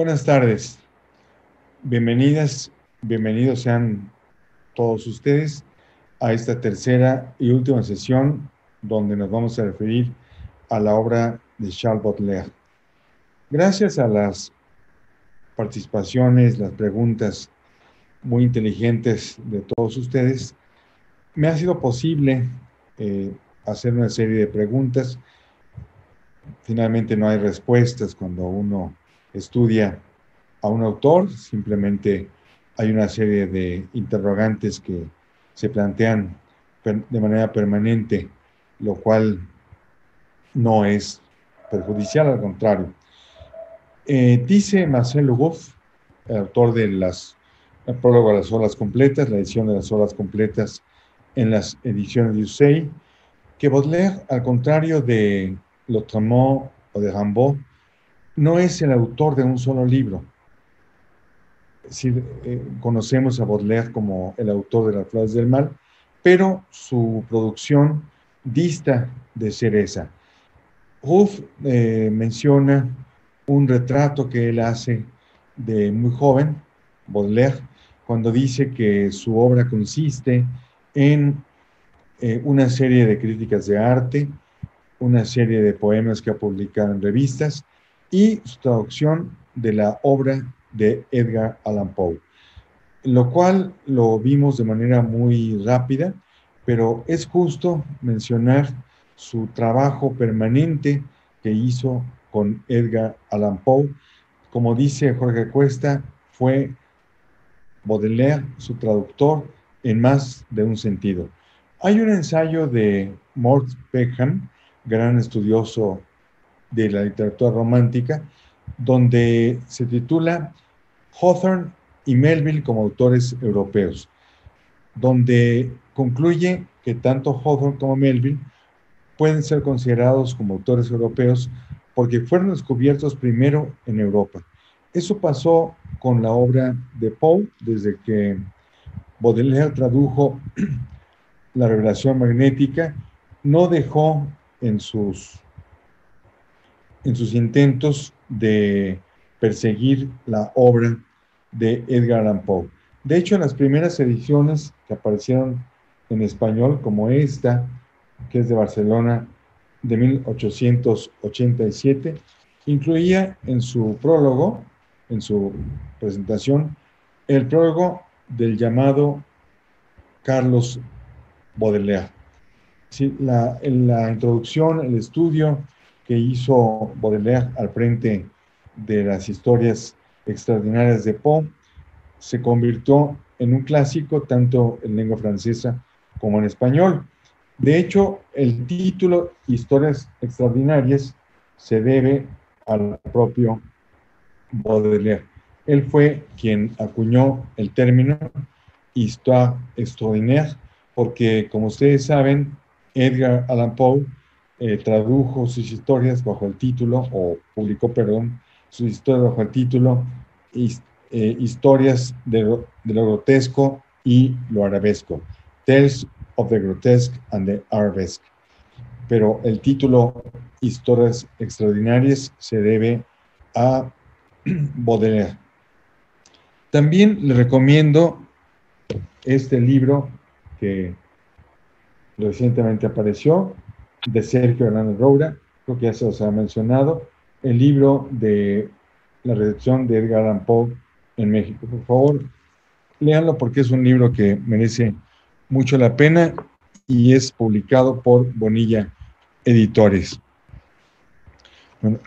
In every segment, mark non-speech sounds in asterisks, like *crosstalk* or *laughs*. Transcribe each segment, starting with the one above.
Buenas tardes. Bienvenidas, bienvenidos sean todos ustedes a esta tercera y última sesión donde nos vamos a referir a la obra de Charles Baudelaire. Gracias a las participaciones, las preguntas muy inteligentes de todos ustedes, me ha sido posible eh, hacer una serie de preguntas. Finalmente no hay respuestas cuando uno estudia a un autor, simplemente hay una serie de interrogantes que se plantean de manera permanente, lo cual no es perjudicial, al contrario. Eh, dice Marcel Legoff, el autor de las, prólogo a las olas completas, la edición de las olas completas en las ediciones de Ussey, que Baudelaire, al contrario de Lautremont o de Rimbaud, no es el autor de un solo libro. Si eh, conocemos a Baudelaire como el autor de Las Flores del Mal, pero su producción dista de ser esa. Ruff eh, menciona un retrato que él hace de muy joven, Baudelaire, cuando dice que su obra consiste en eh, una serie de críticas de arte, una serie de poemas que ha publicado en revistas y su traducción de la obra de Edgar Allan Poe, lo cual lo vimos de manera muy rápida, pero es justo mencionar su trabajo permanente que hizo con Edgar Allan Poe. Como dice Jorge Cuesta, fue Baudelaire su traductor en más de un sentido. Hay un ensayo de Mort Peckham, gran estudioso de la literatura romántica, donde se titula Hawthorne y Melville como autores europeos, donde concluye que tanto Hawthorne como Melville pueden ser considerados como autores europeos porque fueron descubiertos primero en Europa. Eso pasó con la obra de Poe desde que Baudelaire tradujo *clears throat* la revelación magnética, no dejó en sus en sus intentos de perseguir la obra de Edgar Allan Poe. De hecho, en las primeras ediciones que aparecieron en español, como esta, que es de Barcelona de 1887, incluía en su prólogo, en su presentación, el prólogo del llamado Carlos Baudelaire. La introducción, el estudio que hizo Baudelaire al frente de las historias extraordinarias de Poe, se convirtió en un clásico tanto en lengua francesa como en español. De hecho, el título Historias Extraordinarias se debe al propio Baudelaire. Él fue quien acuñó el término Histoire extraordinaire, porque como ustedes saben, Edgar Allan Poe eh, tradujo sus historias bajo el título, o publicó, perdón, sus historias bajo el título eh, Historias de, lo grotesco y lo arabesco, Tales of the Grotesque and the Arabesque. Pero el título Historias Extraordinarias se debe a *clears throat* Baudelaire. También le recomiendo este libro que recientemente apareció, de Sergio Hernández Roura, creo que ya se os ha mencionado, el libro de la redacción de Edgar Allan Poe en México. Por favor, léanlo porque es un libro que merece mucho la pena y es publicado por Bonilla Editores. Bueno,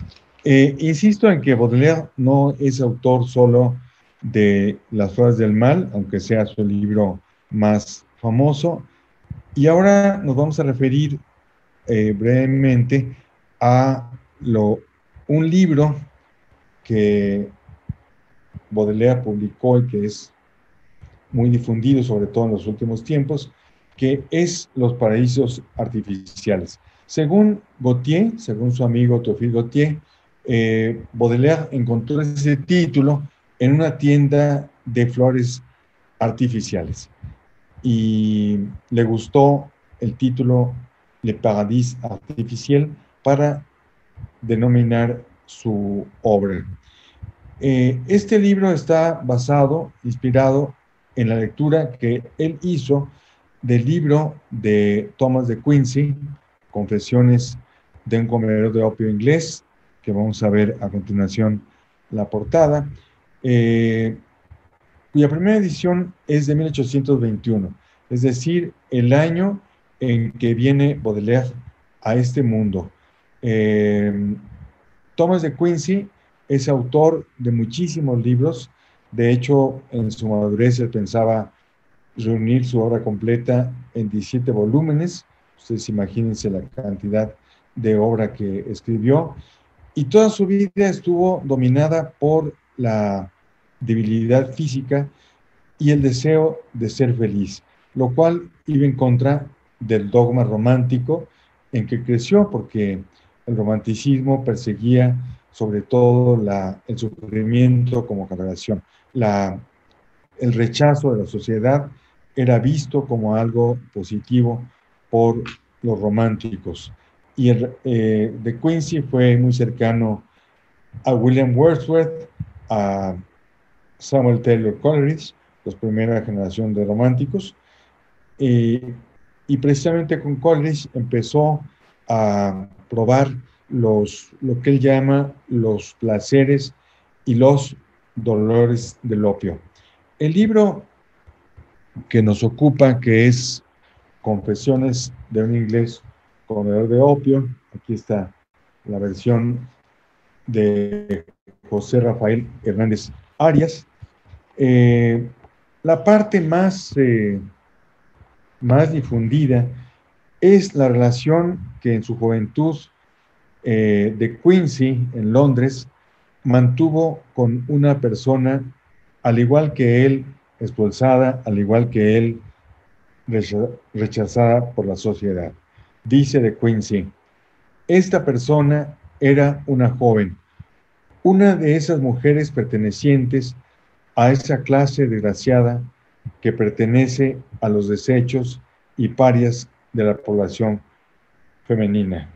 eh, insisto en que Baudelaire no es autor solo de Las Flores del Mal, aunque sea su libro más famoso. Y ahora nos vamos a referir eh, brevemente a lo, un libro que Baudelaire publicó y que es muy difundido, sobre todo en los últimos tiempos, que es Los Paraísos Artificiales. Según Gautier, según su amigo Théophile Gautier, eh, Baudelaire encontró ese título en una tienda de flores artificiales y le gustó el título Le Paradis Artificiel para denominar su obra. Eh, este libro está basado, inspirado en la lectura que él hizo del libro de Thomas de Quincy, Confesiones de un comedor de opio inglés, que vamos a ver a continuación la portada, eh, cuya primera edición es de 1821, es decir, el año en que viene Baudelaire a este mundo. Eh, Thomas de Quincy es autor de muchísimos libros, de hecho, en su madurez él pensaba reunir su obra completa en 17 volúmenes, ustedes imagínense la cantidad de obra que escribió, y toda su vida estuvo dominada por la debilidad física y el deseo de ser feliz, lo cual iba en contra del dogma romántico en que creció, porque el romanticismo perseguía sobre todo la, el sufrimiento como generación. El rechazo de la sociedad era visto como algo positivo por los románticos. Y eh, de Quincy fue muy cercano a William Wordsworth, a Samuel Taylor Coleridge, la primera generación de románticos. Precisamente con Coleridge empezó a probar los, lo que él llama los placeres y los dolores del opio. El libro que nos ocupa, que es Confesiones de un inglés comedor de opio, aquí está la versión de José Rafael Hernández Arias. Eh, la parte más, eh, más difundida es la relación que en su juventud eh, de Quincy, en Londres, mantuvo con una persona, al igual que él, expulsada, al igual que él, rechazada por la sociedad. Dice de Quincy, esta persona era una joven, una de esas mujeres pertenecientes a esa clase desgraciada que pertenece a los desechos y parias de la población femenina.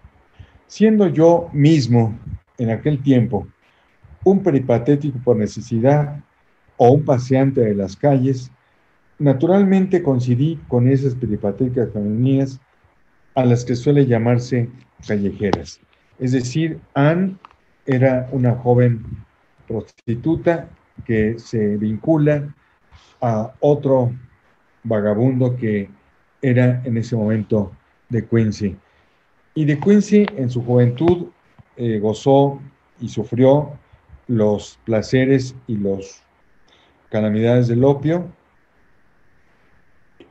Siendo yo mismo en aquel tiempo un peripatético por necesidad o un paseante de las calles, naturalmente coincidí con esas peripatéticas femeninas a las que suele llamarse callejeras. Es decir, Anne era una joven prostituta que se vincula a otro vagabundo que era en ese momento de Quincy. Y de Quincy en su juventud eh, gozó y sufrió los placeres y las calamidades del opio.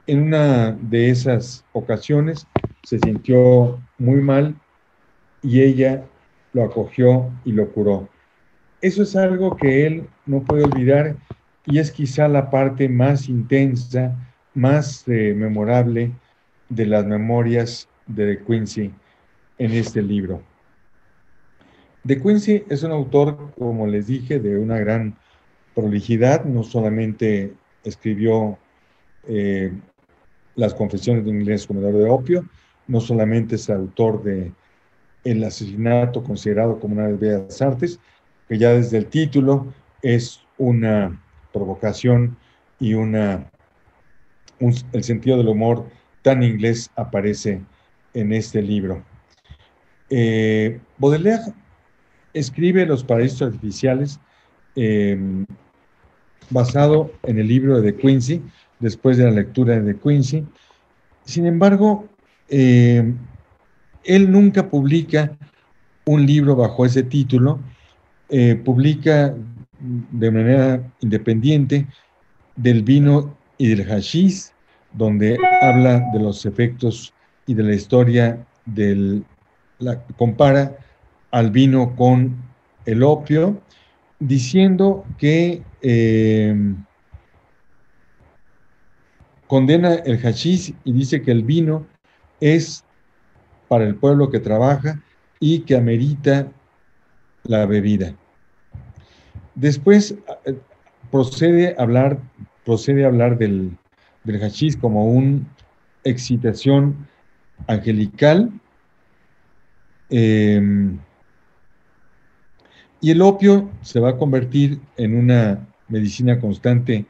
En una de esas ocasiones se sintió muy mal y ella lo acogió y lo curó. Eso es algo que él no puede olvidar y es quizá la parte más intensa, más eh, memorable de las memorias de Quincy en este libro. De Quincy es un autor, como les dije, de una gran prolijidad, no solamente escribió eh, las confesiones de un inglés comedor de opio, no solamente es autor de El asesinato considerado como una de las bellas artes, que ya desde el título es una provocación y una, el sentido del humor tan inglés aparece en este libro. Eh, Baudelaire escribe Los paraísos artificiales em, basado en el libro de Quincy, después de la lectura de Quincy. Sin embargo, em, él nunca publica un libro bajo ese título, eh, publica de manera independiente del vino y del hashish, donde habla de los efectos y de la historia del la compara al vino con el opio, diciendo que eh, condena el hashish y dice que el vino es para el pueblo que trabaja y que amerita la bebida. Después eh, procede a hablar, procede hablar del, del hashish como una excitación angelical Em, Y el opio se va a convertir en una medicina constante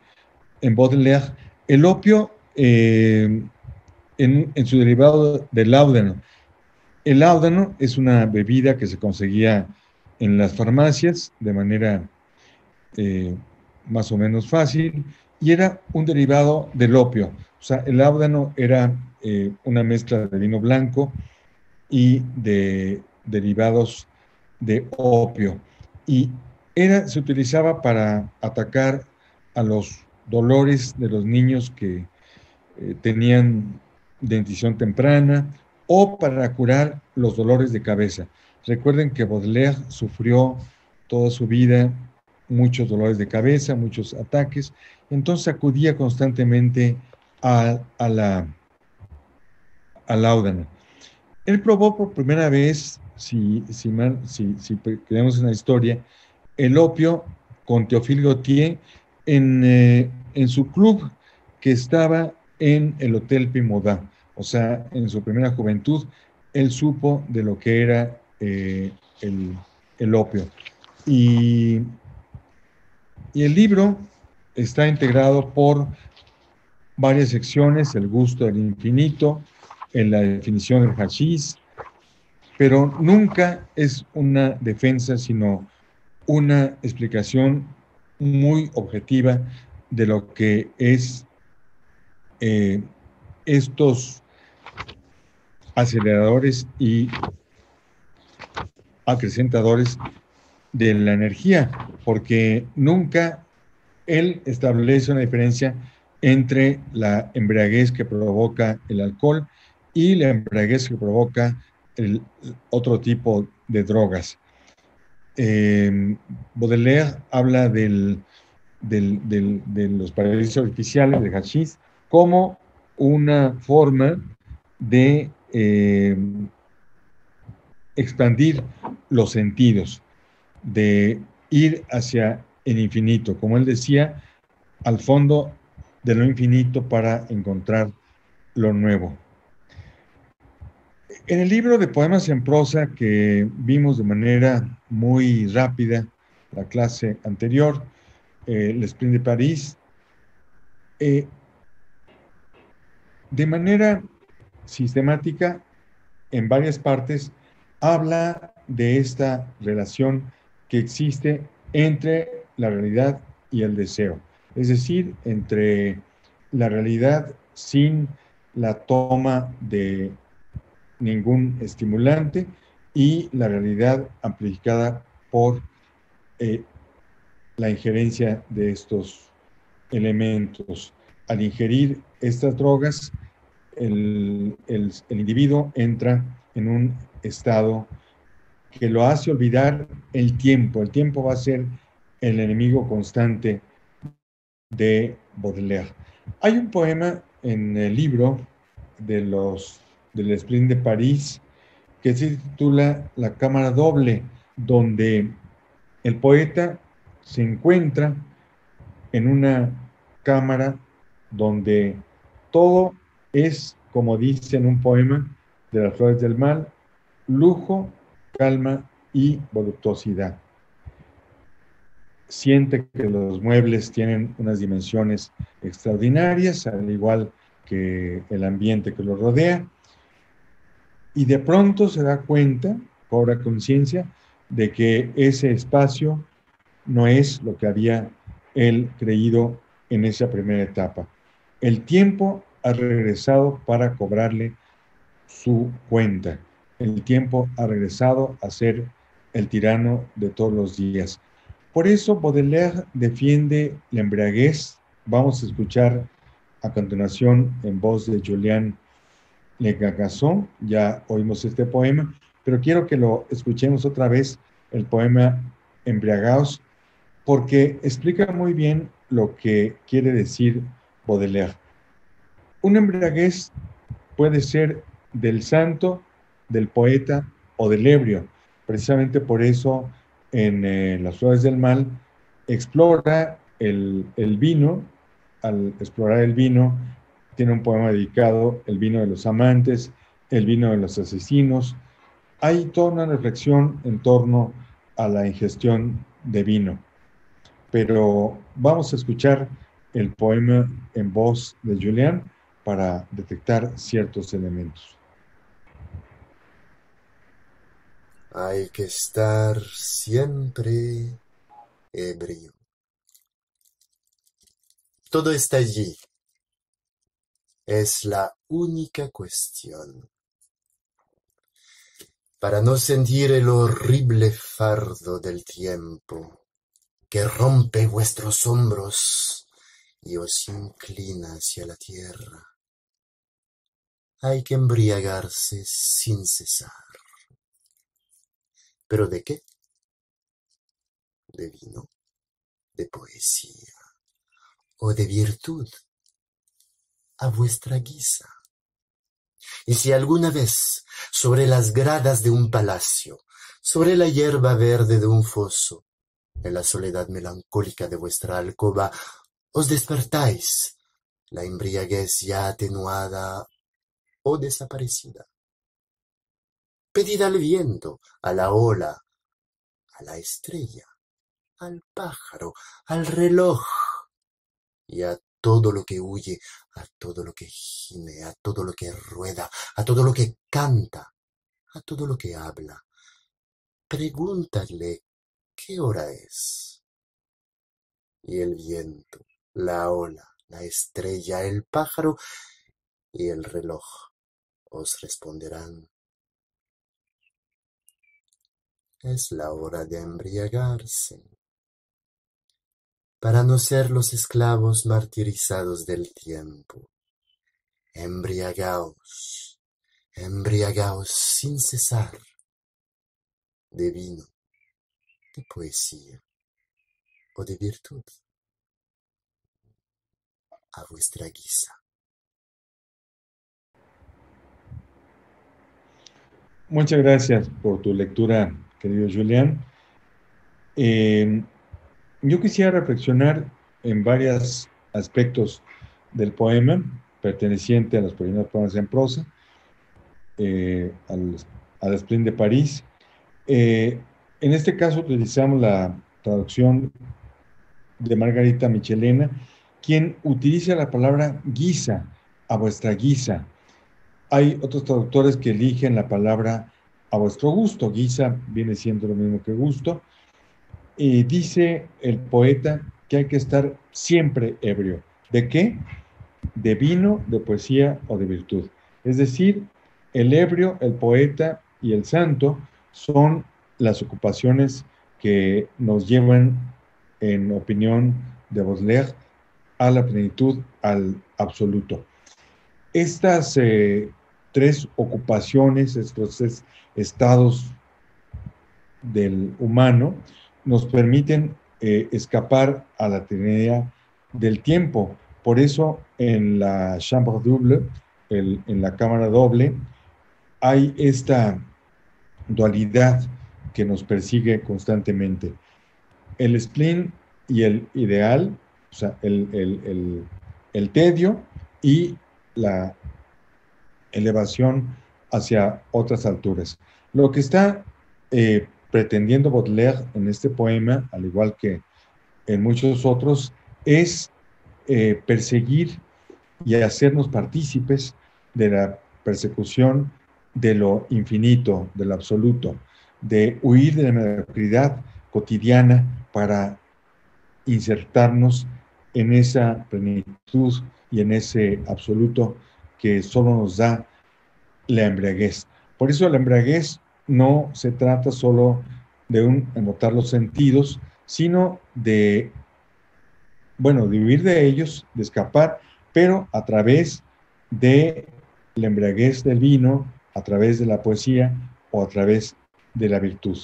en Baudelaire. El opio eh, en, su derivado del láudano. El láudano es una bebida que se conseguía en las farmacias de manera eh, más o menos fácil y era un derivado del opio. O sea, el láudano era eh, una mezcla de vino blanco y de derivados de opio. Y era, se utilizaba para atacar a los dolores de los niños que eh, tenían dentición temprana o para curar los dolores de cabeza. Recuerden que Baudelaire sufrió toda su vida muchos dolores de cabeza, muchos ataques, entonces acudía constantemente a, la al láudano. Él probó por primera vez, si, si, si, creemos en la historia, el opio con Théophile Gautier en, eh, en su club que estaba en el Hotel Pimodá. O sea, en su primera juventud, él supo de lo que era eh, el, opio. Y, y, el libro está integrado por varias secciones, el gusto del infinito, en la definición del hashish, pero nunca es una defensa, sino una explicación muy objetiva de lo que es eh, estos aceleradores y acrecentadores de la energía, porque nunca él establece una diferencia entre la embriaguez que provoca el alcohol y la embriaguez que provoca el otro tipo de drogas. Eh, Baudelaire habla del, de los paraísos artificiales, de hashish, como una forma de eh, expandir los sentidos, de ir hacia el infinito, como él decía, al fondo de lo infinito para encontrar lo nuevo. En el libro de poemas en prosa que vimos de manera muy rápida la clase anterior, eh, El Sprint de París, eh, de manera sistemática, en varias partes, habla de esta relación que existe entre la realidad y el deseo, es decir, entre la realidad sin la toma de ningún estimulante y la realidad amplificada por eh, la injerencia de estos elementos. Al ingerir estas drogas, el, individuo entra en un estado que lo hace olvidar el tiempo. El tiempo va a ser el enemigo constante de Baudelaire. Hay un poema en el libro de los, del Sprint de París que se titula La Cámara Doble, donde el poeta se encuentra en una cámara donde todo es, como dice en un poema de las flores del mal, lujo, calma y voluptuosidad. Siente que los muebles tienen unas dimensiones extraordinarias, al igual que el ambiente que lo rodea, y de pronto se da cuenta, cobra conciencia, de que ese espacio no es lo que había él creído en esa primera etapa. El tiempo ha regresado para cobrarle su cuenta. El tiempo ha regresado a ser el tirano de todos los días. Por eso Baudelaire defiende la embriaguez. Vamos a escuchar a continuación en voz de Julián Legagasson. Ya oímos este poema, pero quiero que lo escuchemos otra vez, el poema Embriagaos, porque explica muy bien lo que quiere decir Baudelaire. Un embriaguez puede ser del santo, del poeta o del ebrio. Precisamente por eso en eh, Las Flores del Mal explora el, el, vino, al explorar el vino, tiene un poema dedicado, El vino de los amantes, El vino de los asesinos. Hay toda una reflexión en torno a la ingestión de vino. Pero vamos a escuchar el poema en voz de Julián para detectar ciertos elementos. Hay que estar siempre ebrio. Todo está allí. Es la única cuestión. Para no sentir el horrible fardo del tiempo que rompe vuestros hombros y os inclina hacia la tierra, hay que embriagarse sin cesar. ¿Pero de qué? De vino, de poesía o de virtud, a vuestra guisa. Y si alguna vez, sobre las gradas de un palacio, sobre la hierba verde de un foso, en la soledad melancólica de vuestra alcoba, os despertáis, la embriaguez ya atenuada o desaparecida. Pedid al viento, a la ola, a la estrella, al pájaro, al reloj y a todo lo que huye, a todo lo que gime, a todo lo que rueda, a todo lo que canta, a todo lo que habla. Pregúntale qué hora es. Y el viento, la ola, la estrella, el pájaro y el reloj os responderán. Es la hora de embriagarse para no ser los esclavos martirizados del tiempo. Embriagaos, embriagaos sin cesar de vino, de poesía o de virtud, a vuestra guisa. Muchas gracias por tu lectura, querido Julián. Eh, yo quisiera reflexionar en varios aspectos del poema, perteneciente a los primeros poemas en prosa, eh, al, al de París. Eh, en este caso utilizamos la traducción de Margarita Michelena, quien utiliza la palabra guisa, a vuestra guisa. Hay otros traductores que eligen la palabra a vuestro gusto. Guisa viene siendo lo mismo que gusto. Y dice el poeta que hay que estar siempre ebrio. ¿De qué? De vino, de poesía o de virtud. Es decir, el ebrio, el poeta y el santo son las ocupaciones que nos llevan, en opinión de Baudelaire, a la plenitud, al absoluto. Estas eh, tres ocupaciones, estos tres estados del humano, nos permiten eh, escapar a la tiranía del tiempo. Por eso en la chambre double, en la cámara doble, hay esta dualidad que nos persigue constantemente. El spleen y el ideal, o sea, el, el tedio y la elevación hacia otras alturas. Lo que está eh, pretendiendo Baudelaire en este poema, al igual que en muchos otros, es eh, perseguir y hacernos partícipes de la persecución de lo infinito, del absoluto, de huir de la mediocridad cotidiana para insertarnos en esa plenitud y en ese absoluto que solo nos da la embriaguez. Por eso la embriaguez no se trata solo de un emotar los sentidos, sino de, bueno, de vivir de ellos, de escapar, pero a través de la embriaguez del vino, a través de la poesía o a través de la virtud.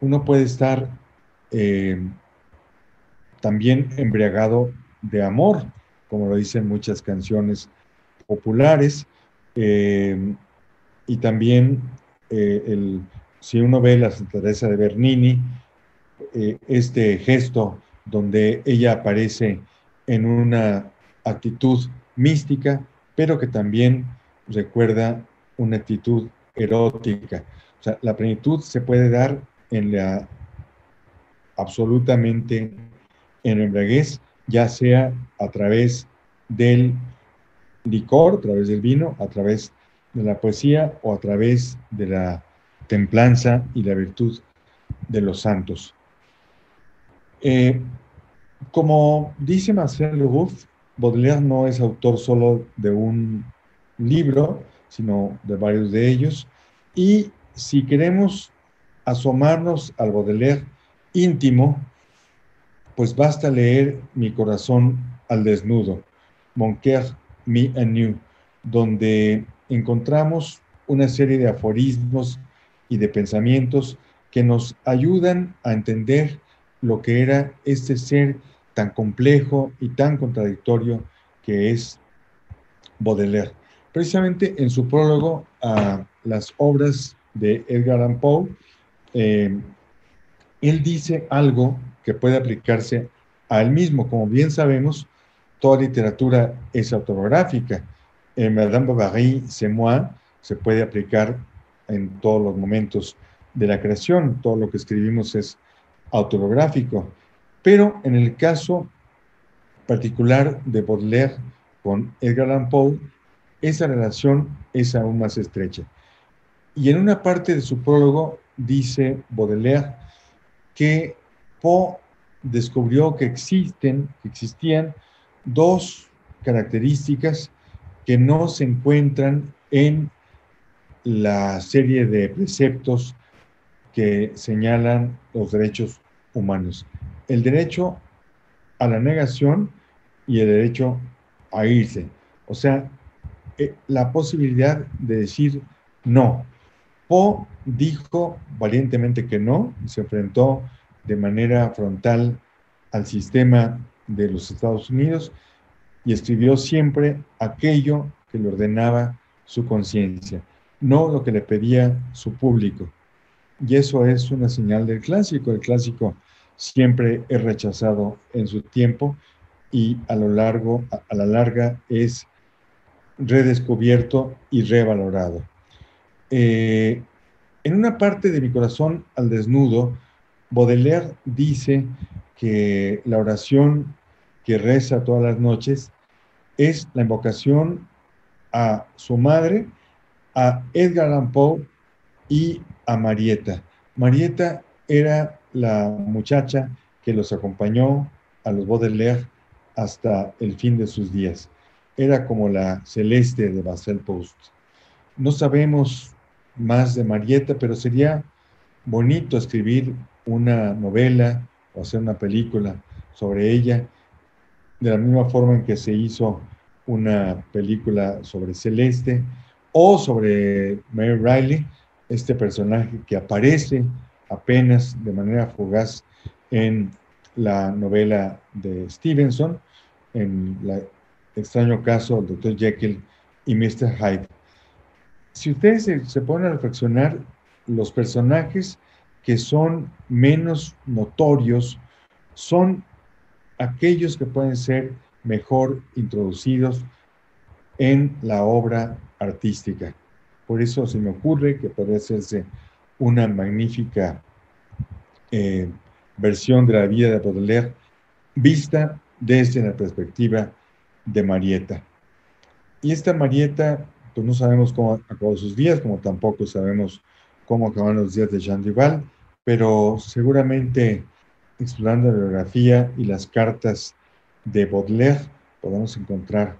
Uno puede estar eh, también embriagado de amor, como lo dicen muchas canciones populares, eh, y también eh, si uno ve la Santa Teresa de Bernini, eh, este gesto donde ella aparece en una actitud mística, pero que también recuerda una actitud erótica. O sea, la plenitud se puede dar en la absolutamente en embriaguez, ya sea a través del licor, a través del vino, a través de la poesía o a través de la templanza y la virtud de los santos. Eh, como dice Marcel Ruff, Baudelaire no es autor solo de un libro, sino de varios de ellos. Y si queremos asomarnos al Baudelaire íntimo, pues basta leer Mi corazón al desnudo, Mon me anew, donde encontramos una serie de aforismos y de pensamientos que nos ayudan a entender lo que era este ser tan complejo y tan contradictorio que es Baudelaire. Precisamente en su prólogo a las obras de Edgar Allan Poe, eh, él dice algo que puede aplicarse a él mismo. Como bien sabemos, toda literatura es autobiográfica. En Madame Bovary, c'est moi, se puede aplicar en todos los momentos de la creación. Todo lo que escribimos es autobiográfico. Pero en el caso particular de Baudelaire con Edgar Allan Poe, esa relación es aún más estrecha. Y en una parte de su prólogo dice Baudelaire que Poe descubrió que existen, que existían dos características que no se encuentran en la serie de preceptos que señalan los derechos humanos. El derecho a la negación y el derecho a irse. O sea, eh, la posibilidad de decir no. Poe dijo valientemente que no, se enfrentó de manera frontal al sistema de los Estados Unidos y escribió siempre aquello que le ordenaba su conciencia, no lo que le pedía su público. Y eso es una señal del clásico. El clásico siempre es rechazado en su tiempo y a lo largo, a la larga es redescubierto y revalorado. Eh, en una parte de mi corazón al desnudo, Baudelaire dice que la oración que reza todas las noches es la invocación a su madre, a Edgar Allan Poe y a Marieta. Marieta era la muchacha que los acompañó a los Baudelaire hasta el fin de sus días. Era como la celeste de Marcel Post. No sabemos más de Marieta, pero sería bonito escribir una novela o hacer una película sobre ella, de la misma forma en que se hizo una película sobre Celeste o sobre Mary Riley, este personaje que aparece apenas de manera fugaz en la novela de Stevenson, en el extraño caso del Dr. Jekyll y Mr. Hyde. Si ustedes se, se ponen a reflexionar, los personajes que son menos notorios son aquellos que pueden ser mejor introducidos en la obra artística. Por eso se me ocurre que puede hacerse una magnífica eh, versión de la vida de Baudelaire vista desde la perspectiva de Marieta. Y esta Marieta, pues no sabemos cómo acabó sus días, como tampoco sabemos cómo acabaron los días de Jean Duval, pero seguramente explorando la biografía y las cartas de Baudelaire podemos encontrar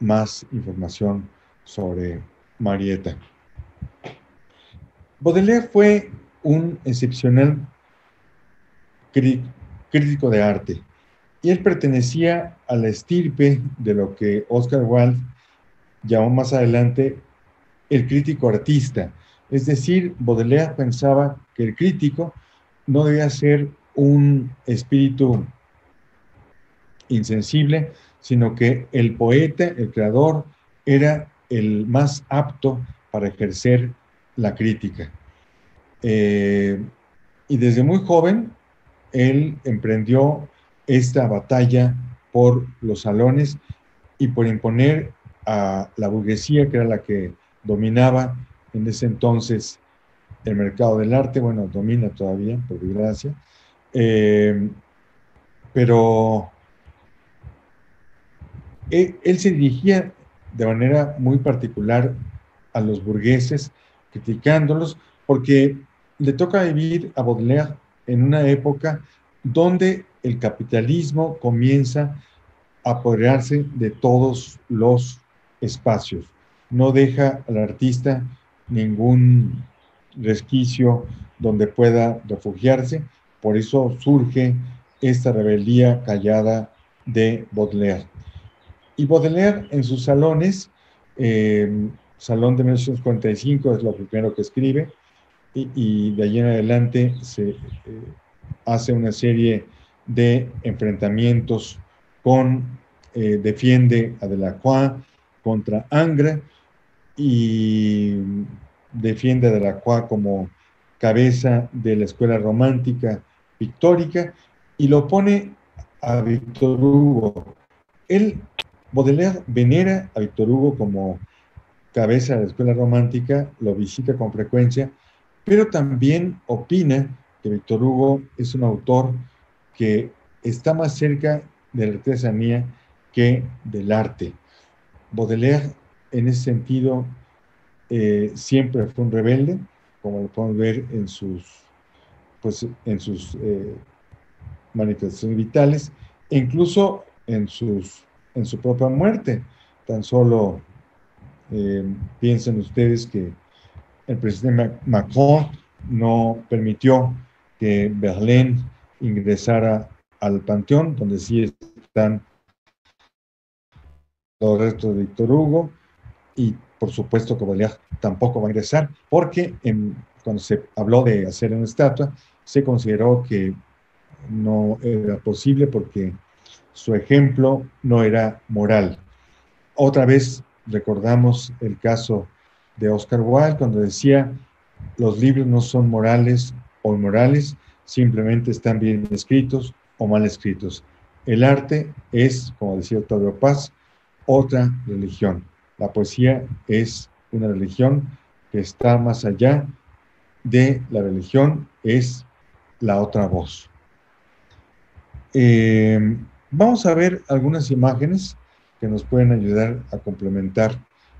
más información sobre Marieta. Baudelaire fue un excepcional crítico de arte y él pertenecía a la estirpe de lo que Oscar Wilde llamó más adelante el crítico artista. Es decir, Baudelaire pensaba que el crítico no debía ser un espíritu insensible, sino que el poeta, el creador, era el más apto para ejercer la crítica. Eh, y desde muy joven, él emprendió esta batalla por los salones y por imponer a la burguesía, que era la que dominaba en ese entonces el mercado del arte, bueno, domina todavía, por desgracia, Eh, pero él, se dirigía de manera muy particular a los burgueses, criticándolos, porque le toca vivir a Baudelaire en una época donde el capitalismo comienza a apoderarse de todos los espacios. No deja al artista ningún resquicio donde pueda refugiarse, por eso surge esta rebeldía callada de Baudelaire. Y Baudelaire en sus salones, eh, Salón de 1945 es lo primero que escribe, y, de allí en adelante se eh, hace una serie de enfrentamientos con, eh, defiende a Delacroix contra Angre y defiende a Delacroix como cabeza de la escuela romántica pictórica y lo pone a Víctor Hugo. Él Baudelaire venera a Víctor Hugo como cabeza de la escuela romántica, lo visita con frecuencia, pero también opina que Víctor Hugo es un autor que está más cerca de la artesanía que del arte. Baudelaire, en ese sentido, eh, siempre fue un rebelde, como lo podemos ver en sus, pues, en sus eh, manifestaciones vitales, e incluso en sus en su propia muerte. Tan solo eh, piensen ustedes que el presidente Macron no permitió que Berlín ingresara al panteón, donde sí están los restos de Víctor Hugo, y por supuesto que Baudelaire tampoco va a ingresar, porque cuando se habló de hacer una estatua, se consideró que no era posible porque su ejemplo no era moral. Otra vez recordamos el caso de Oscar Wilde cuando decía, los libros no son morales o inmorales, simplemente están bien escritos o mal escritos. El arte es, como decía Octavio Paz, otra religión. La poesía es una religión que está más allá de la religión, es la otra voz. Eh, Vamos a ver algunas imágenes que nos pueden ayudar a complementar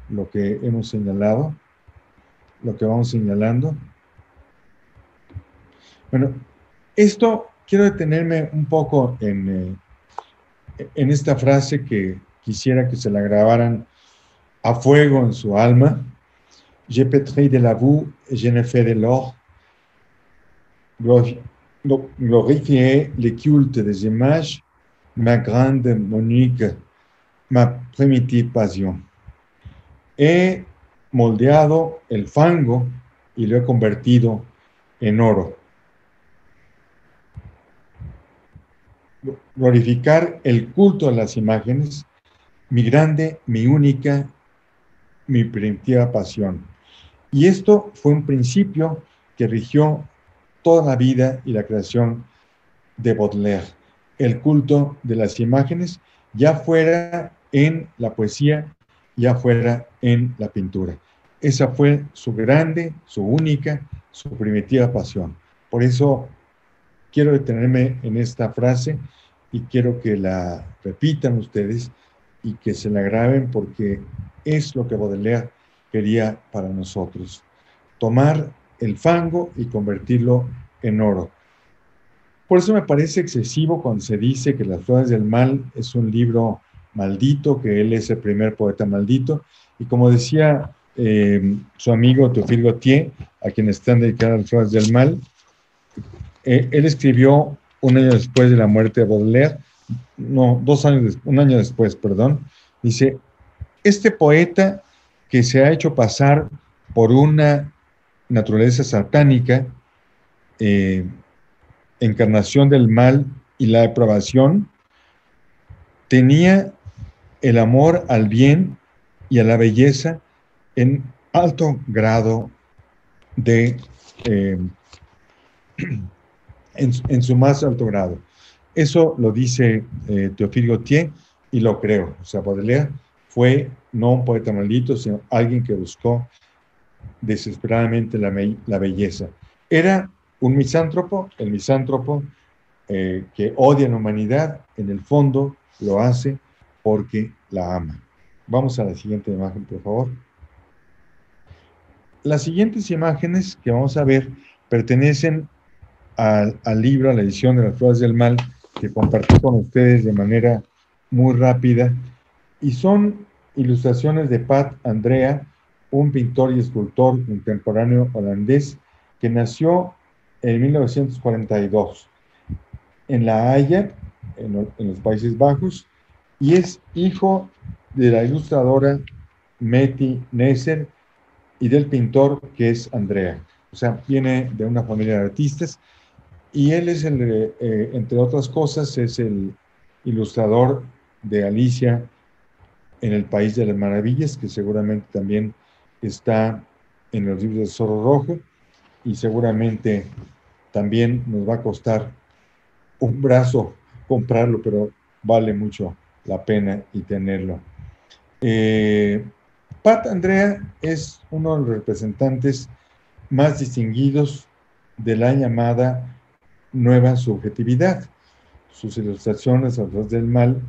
lo que hemos señalado, lo que vamos señalando. Bueno, esto quiero detenerme un poco en, eh, en esta frase que quisiera que se la grabaran a fuego en su alma. Je pétris de la boue je ne fais de l'or. Glorifier les cultes des images ma grande Monique, ma primitive pasión. He moldeado el fango y lo he convertido en oro. Glorificar el culto a las imágenes, mi grande, mi única, mi primitiva pasión. Y esto fue un principio que rigió toda la vida y la creación de Baudelaire el culto de las imágenes, ya fuera en la poesía, ya fuera en la pintura. Esa fue su grande, su única, su primitiva pasión. Por eso quiero detenerme en esta frase y quiero que la repitan ustedes y que se la graben porque es lo que Baudelaire quería para nosotros. Tomar el fango y convertirlo en oro. Por eso me parece excesivo cuando se dice que Las Flores del Mal es un libro maldito, que él es el primer poeta maldito. Y como decía eh, su amigo Teofil Gautier, a quien están dedicadas Las Flores del Mal, eh, él escribió un año después de la muerte de Baudelaire, no, dos años, un año después, perdón, dice, este poeta que se ha hecho pasar por una naturaleza satánica, eh, encarnación del mal y la depravación, tenía el amor al bien y a la belleza en alto grado de, eh, *clears throat* en, su más alto grado. Eso lo dice eh, Teofil Gautier y lo creo. O sea, Baudelaire fue no un poeta maldito, sino alguien que buscó desesperadamente la, belleza. Era un misántropo, el misántropo eh, que odia a la humanidad, en el fondo lo hace porque la ama. Vamos a la siguiente imagen, por favor. Las siguientes imágenes que vamos a ver pertenecen al, al libro, a la edición de las flores del mal, que compartí con ustedes de manera muy rápida, y son ilustraciones de Pat Andrea, un pintor y escultor contemporáneo holandés que nació en 1942 en La Haya, en, los Países Bajos, y es hijo de la ilustradora Meti Nesser y del pintor que es Andrea. O sea, viene de una familia de artistas y él es el, eh, entre otras cosas, es el ilustrador de Alicia en el País de las Maravillas, que seguramente también está en los libros de Zorro Rojo y seguramente también nos va a costar un brazo comprarlo, pero vale mucho la pena y tenerlo. Eh, Pat Andrea es uno de los representantes más distinguidos de la llamada nueva subjetividad. Sus ilustraciones a del mal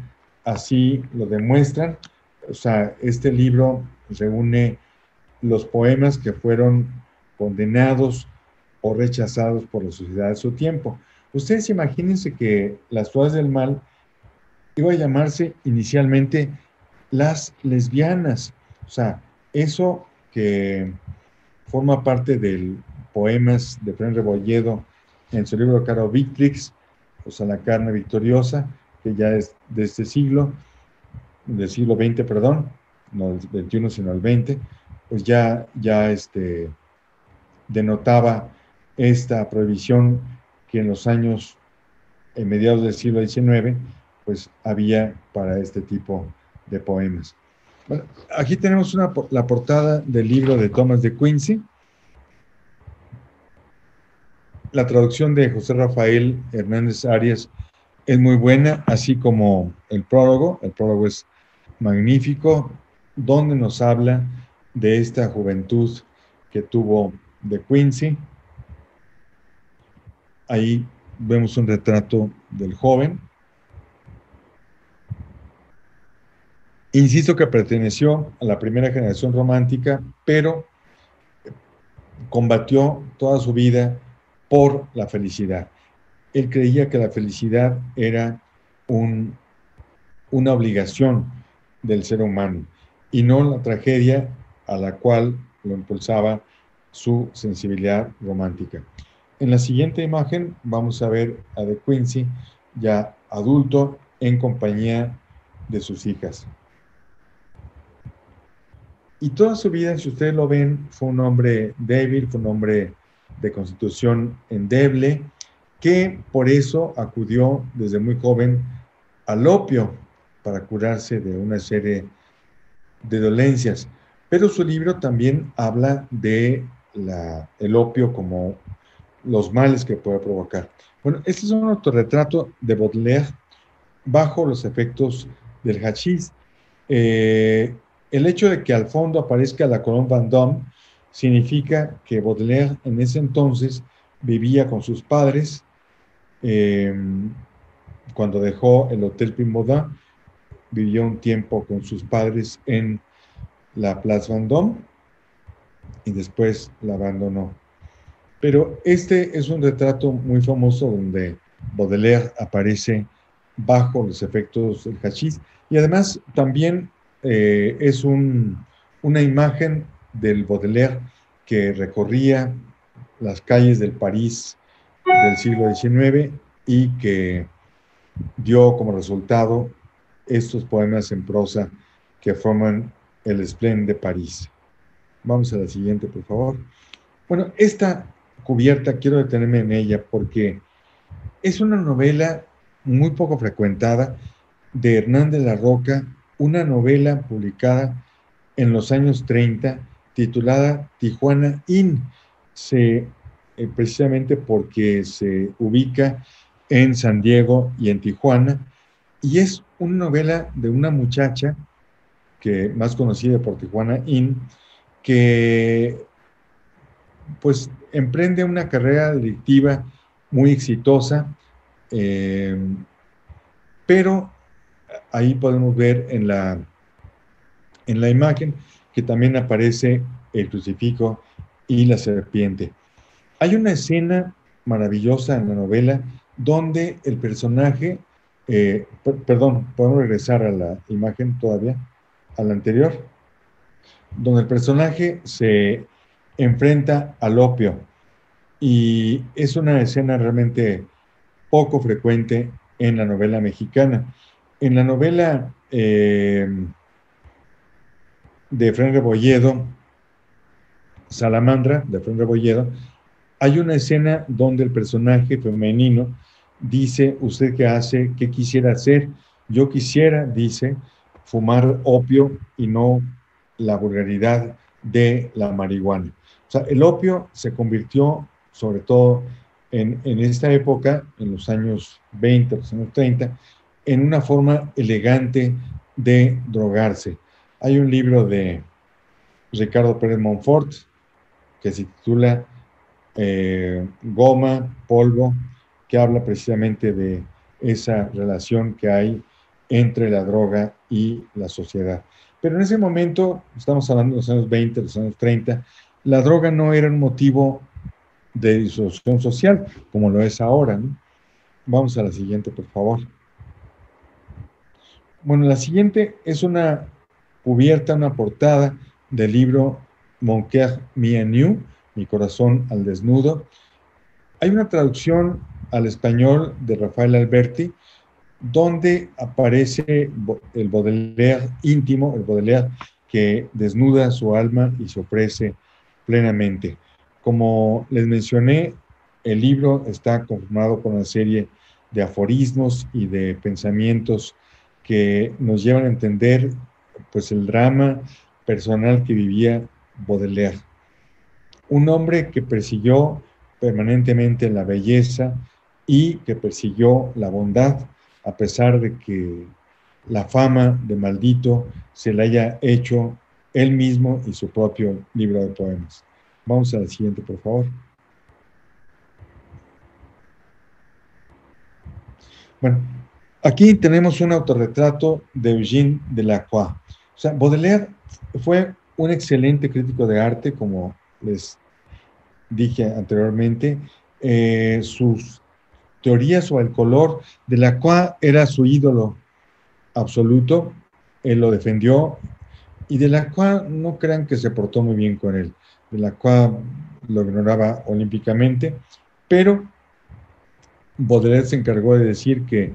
así lo demuestran. O sea, este libro reúne los poemas que fueron condenados o rechazados por la sociedad de su tiempo. Ustedes imagínense que las flores del mal iba a llamarse inicialmente las lesbianas. O sea, eso que forma parte del poemas de Fren Rebolledo en su libro Caro Victrix, o sea, la carne victoriosa, que ya es de este siglo, del siglo XX, perdón, no del XXI, sino el XX, pues ya, ya este, denotaba esta prohibición que en los años en mediados del siglo XIX, pues había para este tipo de poemas. Aquí tenemos la portada del libro de Thomas de Quincy. La traducción de José Rafael Hernández Arias es muy buena, así como el prólogo. El prólogo es magnífico, donde nos habla de esta juventud que tuvo de Quincy Ahí vemos un retrato del joven. Insisto que perteneció a la primera generación romántica, pero combatió toda su vida por la felicidad. Él creía que la felicidad era una obligación del ser humano y no la tragedia a la cual lo impulsaba su sensibilidad romántica. En la siguiente imagen vamos a ver a De Quincy ya adulto en compañía de sus hijas. Y toda su vida, si ustedes lo ven, fue un hombre débil, fue un hombre de constitución endeble, que por eso acudió desde muy joven al opio para curarse de una serie de dolencias. Pero su libro también habla de el opio como los males que puede provocar. Bueno, este es un autorretrato de Baudelaire bajo los efectos del hachís. Eh, el hecho de que al fondo aparezca la Colón Vendôme significa que Baudelaire en ese entonces vivía con sus padres. Eh, cuando dejó el Hotel Pimbaudin, vivió un tiempo con sus padres en la Place Vendôme y después la abandonó. Pero este es un retrato muy famoso donde Baudelaire aparece bajo los efectos del hachís y además también eh, es una imagen del Baudelaire que recorría las calles del París del siglo XIX y que dio como resultado estos poemas en prosa que forman el Esplén de París. Vamos a la siguiente, por favor. Bueno, esta cubierta, quiero detenerme en ella porque es una novela muy poco frecuentada de Hernán de la Roca, una novela publicada en los años 30 titulada Tijuana Inn, se, eh, precisamente porque se ubica en San Diego y en Tijuana, y es una novela de una muchacha que más conocida por Tijuana Inn, que pues emprende una carrera delictiva muy exitosa Eh, pero ahí podemos ver en la, en la imagen que también aparece el crucifijo y la serpiente. Hay una escena maravillosa en la novela donde el personaje, eh, perdón, podemos regresar a la imagen todavía, a la anterior, donde el personaje se enfrenta al opio. Y es una escena realmente poco frecuente en la novela mexicana. En la novela eh, de Fren Rebolledo, Salamandra, de Fren Rebolledo, hay una escena donde el personaje femenino dice, ¿usted qué hace? ¿Qué quisiera hacer? Yo quisiera, dice, fumar opio y no la vulgaridad de la marihuana. O sea, el opio se convirtió, sobre todo en, en esta época, en los años 20, los años 30, en una forma elegante de drogarse. Hay un libro de Ricardo Pérez Monfort que se titula eh, Goma, Polvo, que habla precisamente de esa relación que hay entre la droga y la sociedad. Pero en ese momento, estamos hablando de los años 20, los años 30, la droga no era un motivo de disolución social como lo es ahora. Vamos a la siguiente, por favor. Bueno, la siguiente es una cubierta, una portada del libro Mon Coeur Mien Nu, Mi corazón al desnudo. Hay una traducción al español de Rafael Alberti, donde aparece el Baudelaire íntimo, el Baudelaire que desnuda su alma y se ofrece plenamente. Como les mencioné, el libro está conformado por una serie de aforismos y de pensamientos que nos llevan a entender pues el drama personal que vivía Baudelaire. Un hombre que persiguió permanentemente la belleza y que persiguió la bondad, a pesar de que la fama de maldito se le haya hecho él mismo y su propio libro de poemas. Vamos al siguiente, por favor. Bueno, Aquí tenemos un autorretrato de Eugène Delacroix. O sea, Baudelaire fue un excelente crítico de arte, como les dije anteriormente. Eh, sus teorías sobre el color, Delacroix era su ídolo absoluto. Él lo defendió y Delacroix no crean que se portó muy bien con él. Delacroix lo ignoraba olímpicamente, pero Baudelaire se encargó de decir que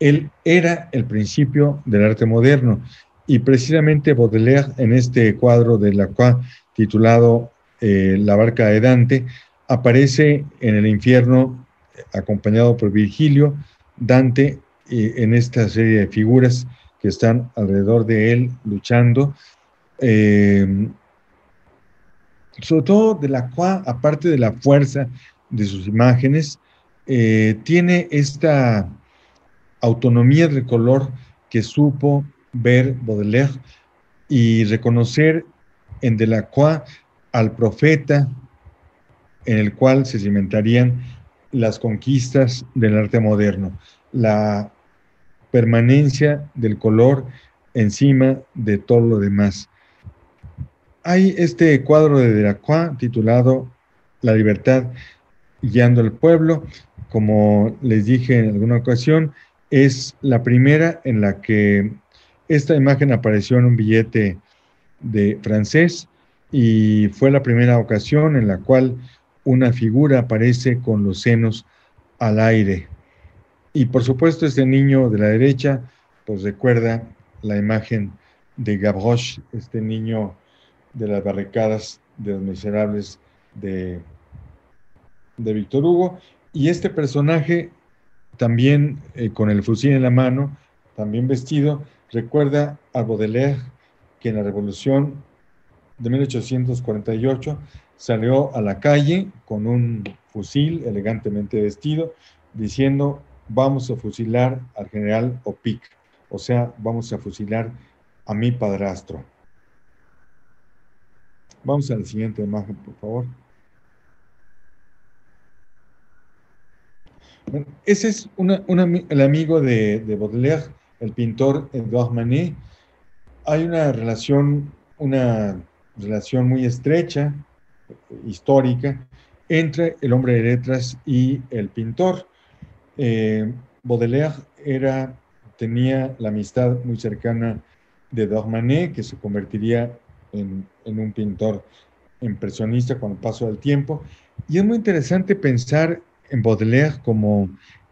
él era el principio del arte moderno. Y precisamente Baudelaire, en este cuadro de la cual titulado eh, La barca de Dante, aparece en el infierno acompañado por Virgilio, Dante, en esta serie de figuras que están alrededor de él luchando. Eh, sobre todo de la cual, aparte de la fuerza de sus imágenes, eh, tiene esta autonomía del color que supo ver Baudelaire y reconocer en Delacroix al profeta en el cual se cimentarían las conquistas del arte moderno, la permanencia del color encima de todo lo demás. Hay este cuadro de Delacroix titulado La libertad guiando al pueblo. Como les dije en alguna ocasión, es la primera en la que esta imagen apareció en un billete de francés y fue la primera ocasión en la cual una figura aparece con los senos al aire. Y por supuesto este niño de la derecha pues recuerda la imagen de Gavroche, este niño de las barricadas de los miserables de, de Víctor Hugo. Y este personaje también eh, con el fusil en la mano, también vestido, recuerda a Baudelaire que en la Revolución de 1848 salió a la calle con un fusil elegantemente vestido, diciendo, vamos a fusilar al general Opic, o sea, vamos a fusilar a mi padrastro. Vamos a la siguiente imagen, por favor. ese es el amigo de, de, Baudelaire, el pintor Edouard Manet. Hay una relación, una relación muy estrecha, histórica, entre el hombre de letras y el pintor. Eh, Baudelaire era, tenía la amistad muy cercana de Manet, que se convertiría en, un pintor impresionista con el paso del tiempo. Y es muy interesante pensar en Baudelaire como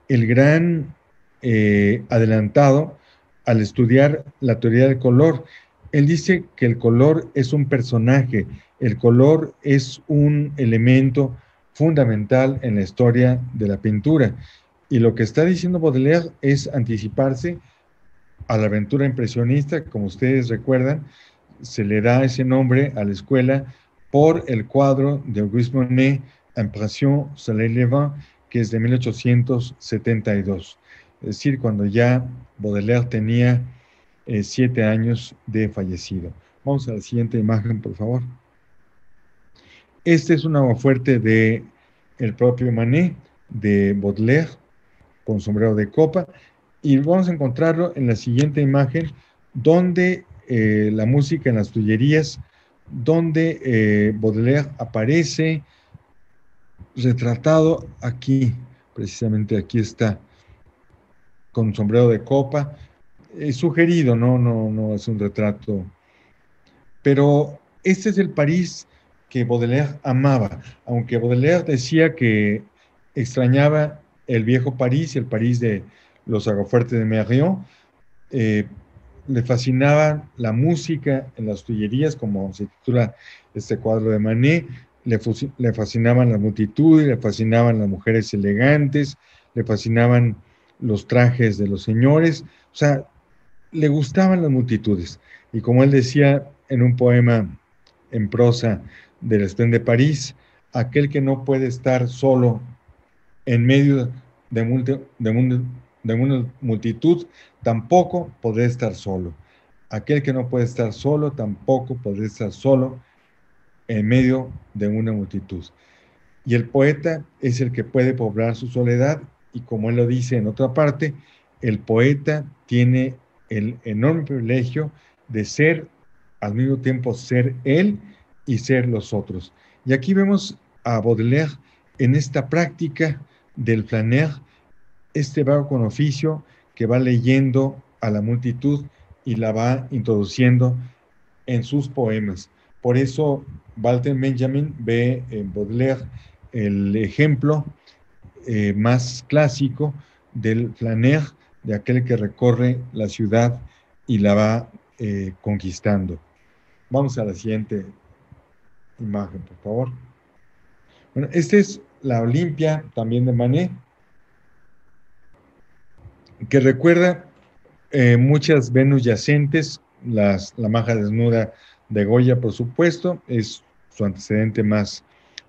el gran eh, adelantado al estudiar la teoría del color. Él dice que el color es un personaje, el color es un elemento fundamental en la historia de la pintura. Y lo que está diciendo Baudelaire es anticiparse a la aventura impresionista, como ustedes recuerdan, se le da ese nombre a la escuela por el cuadro de Auguste Monet, Impression Soleil Levant, que es de 1872. Es decir, cuando ya Baudelaire tenía eh, siete años de fallecido. Vamos a la siguiente imagen, por favor. Este es un agua fuerte de el propio Manet, de Baudelaire, con sombrero de copa, y vamos a encontrarlo en la siguiente imagen, donde eh, la música en las tullerías, donde eh, Baudelaire aparece retratado aquí, precisamente aquí está, con sombrero de copa, es sugerido, no, no, no es un retrato, pero este es el París que Baudelaire amaba, aunque Baudelaire decía que extrañaba el viejo París y el París de los aguafuertes de Merrion, eh, le fascinaba la música en las tullerías, como se titula este cuadro de Manet, le, le fascinaban las multitudes, le fascinaban las mujeres elegantes, le fascinaban los trajes de los señores, o sea, le gustaban las multitudes. Y como él decía en un poema en prosa, del Estén de París, aquel que no puede estar solo en medio de, una multitud, tampoco podrá estar solo. Aquel que no puede estar solo, tampoco podrá estar solo en medio de una multitud. Y el poeta es el que puede poblar su soledad y como él lo dice en otra parte, el poeta tiene el enorme privilegio de ser, al mismo tiempo ser él y ser los otros. Y aquí vemos a Baudelaire en esta práctica del flaner, este vago con oficio que va leyendo a la multitud y la va introduciendo en sus poemas. Por eso Walter Benjamin ve en Baudelaire el ejemplo eh, más clásico del flaner, de aquel que recorre la ciudad y la va eh, conquistando. Vamos a la siguiente imagen, por favor. Bueno, esta es la Olimpia también de Manet, que recuerda eh, muchas Venus yacentes, las, la maja desnuda de Goya, por supuesto, es su antecedente más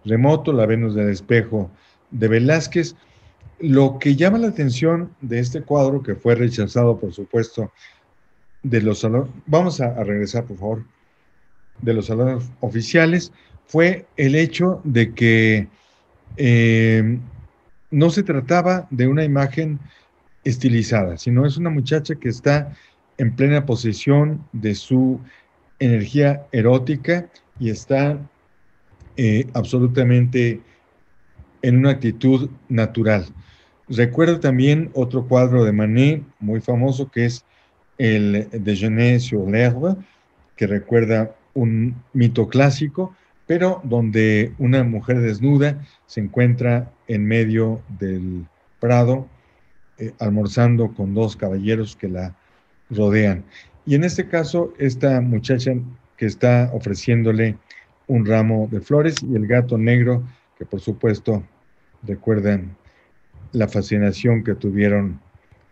remoto, la Venus del espejo de Velázquez. Lo que llama la atención de este cuadro, que fue rechazado, por supuesto, de los salones, vamos a regresar, por favor, de los salones oficiales fue el hecho de que eh, no se trataba de una imagen estilizada, sino es una muchacha que está en plena posesión de su energía erótica y está eh, absolutamente en una actitud natural. Recuerdo también otro cuadro de Manet muy famoso que es el Déjeuner sur l'herbe, que recuerda un mito clásico, pero donde una mujer desnuda se encuentra en medio del prado eh, almorzando con dos caballeros que la rodean. Y en este caso, esta muchacha que está ofreciéndole un ramo de flores y el gato negro, que por supuesto recuerdan la fascinación que tuvieron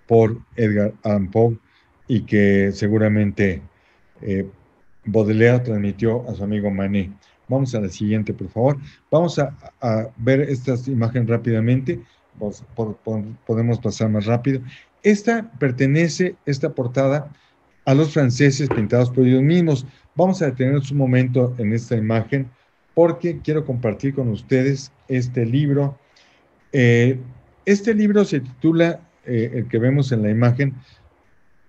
por Edgar Allan Poe y que seguramente eh, Baudelaire transmitió a su amigo Manet. Vamos a la siguiente, por favor. Vamos a, ver esta imagen rápidamente. podemos pasar más rápido. Esta pertenece, esta portada, a los franceses pintados por ellos mismos. Vamos a detenernos un momento en esta imagen porque quiero compartir con ustedes este libro. Eh, este libro se titula, eh, el que vemos en la imagen,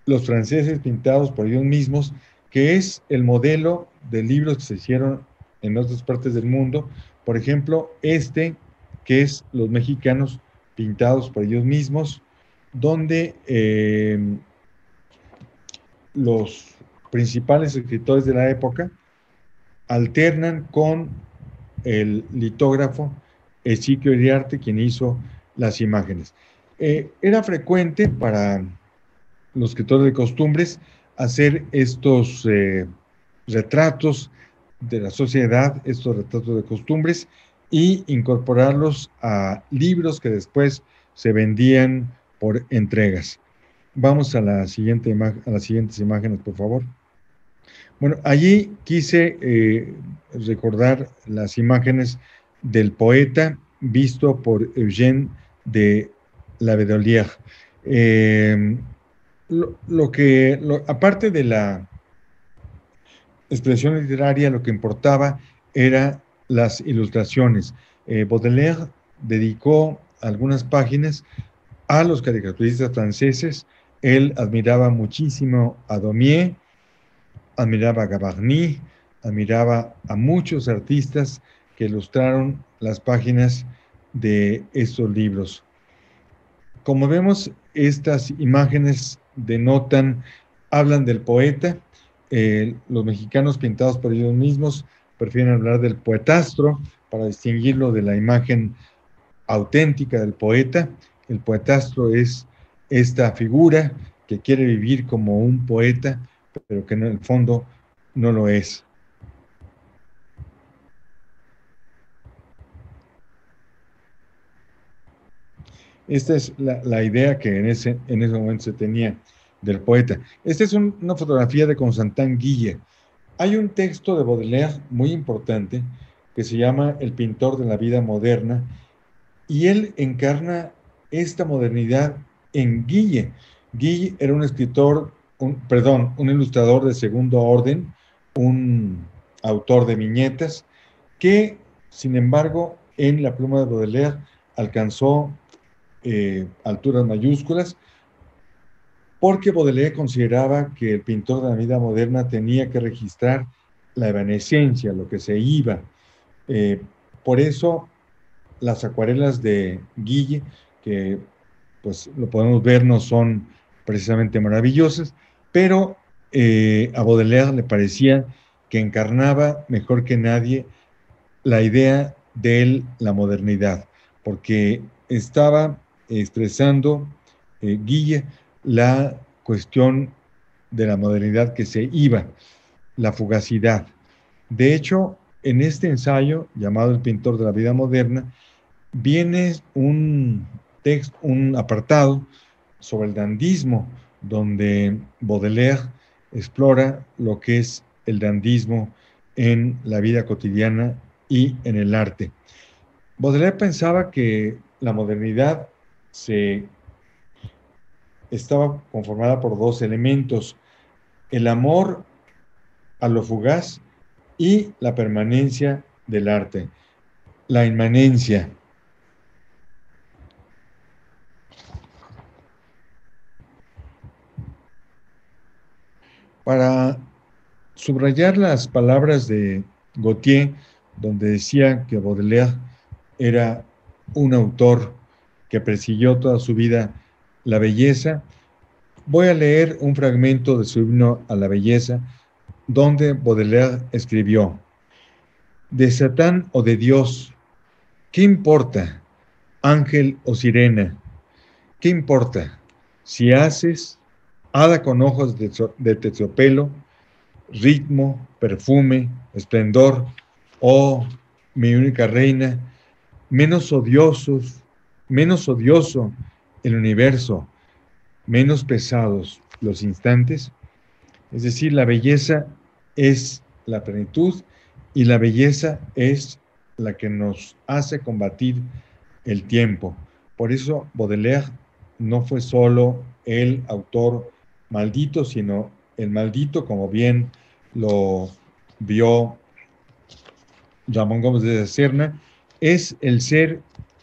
Los franceses pintados por ellos mismos, que es el modelo de libros que se hicieron en otras partes del mundo. Por ejemplo, este, que es Los mexicanos pintados por ellos mismos, donde eh, los principales escritores de la época alternan con el litógrafo Ezequiel Iriarte, quien hizo las imágenes. Eh, era frecuente para los escritores de costumbres hacer estos eh, retratos de la sociedad, estos retratos de costumbres, y incorporarlos a libros que después se vendían por entregas. Vamos a, la siguiente a las siguientes imágenes, por favor. Bueno, allí quise eh, recordar las imágenes del poeta visto por Eugène de la Eh, lo, que, aparte de la expresión literaria, lo que importaba era las ilustraciones. Eh, Baudelaire dedicó algunas páginas a los caricaturistas franceses. Él admiraba muchísimo a Daumier, admiraba a Gavarni, admiraba a muchos artistas que ilustraron las páginas de estos libros. Como vemos, estas imágenes denotan, hablan del poeta. Eh, los mexicanos pintados por ellos mismos prefieren hablar del poetastro para distinguirlo de la imagen auténtica del poeta. El poetastro es esta figura que quiere vivir como un poeta, pero que en el fondo no lo es. Esta es la, idea que en ese, en ese momento se tenía del poeta. Esta es una fotografía de Constantin Guille. Hay un texto de Baudelaire muy importante que se llama El pintor de la vida moderna y él encarna esta modernidad en Guille. Guille era un escritor, perdón, un ilustrador de segundo orden, un autor de viñetas, que, sin embargo, en la pluma de Baudelaire alcanzó eh, alturas mayúsculas, porque Baudelaire consideraba que el pintor de la vida moderna tenía que registrar la evanescencia, lo que se iba. Eh, por eso las acuarelas de Guille, que pues lo podemos ver, no son precisamente maravillosas, pero eh, a Baudelaire le parecía que encarnaba mejor que nadie la idea de la modernidad, porque estaba expresando eh, Guille la cuestión de la modernidad que se iba, la fugacidad. De hecho, en este ensayo llamado El pintor de la vida moderna, viene un texto, un apartado sobre el dandismo, donde Baudelaire explora lo que es el dandismo en la vida cotidiana y en el arte. Baudelaire pensaba que la modernidad se estaba conformada por dos elementos, el amor a lo fugaz y la permanencia del arte, la inmanencia. Para subrayar las palabras de Gautier, donde decía que Baudelaire era un autor que persiguió toda su vida la belleza, voy a leer un fragmento de su himno a la belleza, donde Baudelaire escribió, de Satán o de Dios, ¿qué importa? Ángel o sirena, ¿qué importa? Si haces hada con ojos de, de terciopelo, ritmo, perfume, esplendor, oh, mi única reina, menos odiosos menos odioso el universo, menos pesados los instantes. Es decir, la belleza es la plenitud y la belleza es la que nos hace combatir el tiempo. Por eso Baudelaire no fue solo el autor maldito, sino el maldito, como bien lo vio Ramón Gómez de Serna, es el ser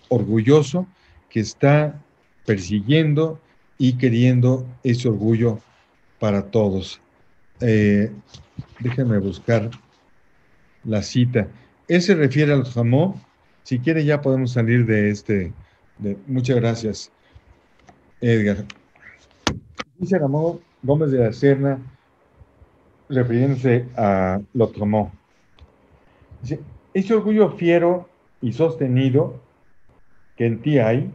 orgulloso que está persiguiendo y queriendo ese orgullo para todos. Eh, déjenme buscar la cita. Él se refiere al jamón. Si quiere ya podemos salir de este. muchas gracias, Edgar. Dice Ramón Gómez de la Serna, refiriéndose a Lotromó. Dice, ese orgullo fiero y sostenido que en ti hay,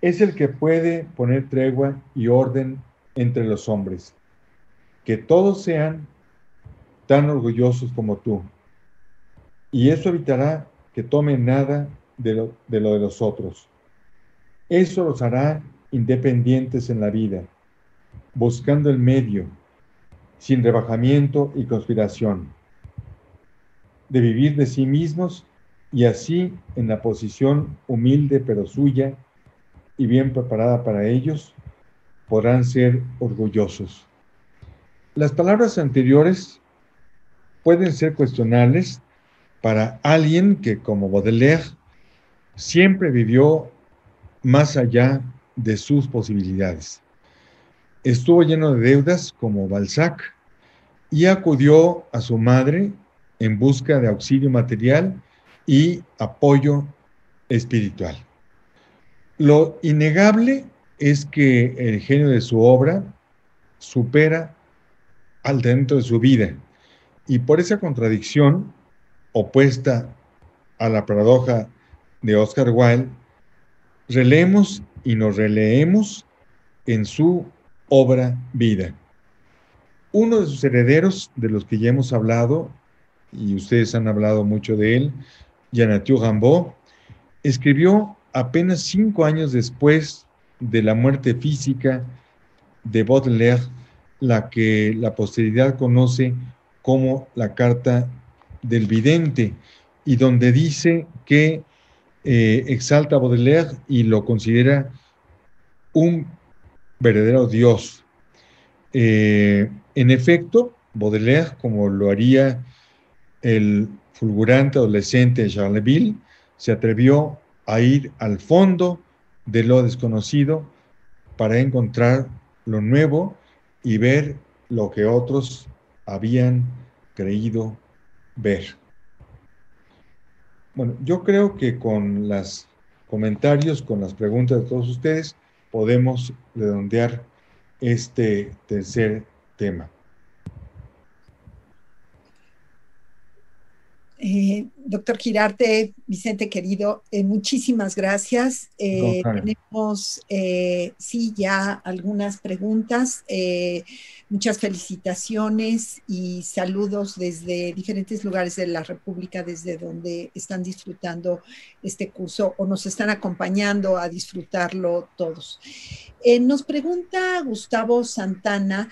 es el que puede poner tregua y orden entre los hombres, que todos sean tan orgullosos como tú. Y eso evitará que tomen nada de lo, de lo de los otros. Eso los hará independientes en la vida, buscando el medio, sin rebajamiento y conspiración, de vivir de sí mismos y así en la posición humilde pero suya y bien preparada para ellos, podrán ser orgullosos. Las palabras anteriores pueden ser cuestionables para alguien que, como Baudelaire, siempre vivió más allá de sus posibilidades. Estuvo lleno de deudas como Balzac y acudió a su madre en busca de auxilio material y apoyo espiritual. Lo innegable es que el genio de su obra supera al dentro de su vida y por esa contradicción opuesta a la paradoja de Oscar Wilde, releemos y nos releemos en su obra vida. Uno de sus herederos, de los que ya hemos hablado, y ustedes han hablado mucho de él, Yanatio Rambaud, escribió apenas cinco años después de la muerte física de Baudelaire, la que la posteridad conoce como la carta del vidente, y donde dice que eh, exalta a Baudelaire y lo considera un verdadero Dios. Eh, en efecto, Baudelaire, como lo haría el fulgurante adolescente de Charleville, se atrevió a ir al fondo de lo desconocido para encontrar lo nuevo y ver lo que otros habían creído ver. Bueno, yo creo que con los comentarios, con las preguntas de todos ustedes, podemos redondear este tercer tema. Eh, doctor Girarte, Vicente querido, eh, muchísimas gracias. Eh, tenemos, sí, ya algunas preguntas. muchas felicitaciones y saludos desde diferentes lugares de la República, desde donde están disfrutando este curso o nos están acompañando a disfrutarlo todos. nos pregunta Gustavo Santana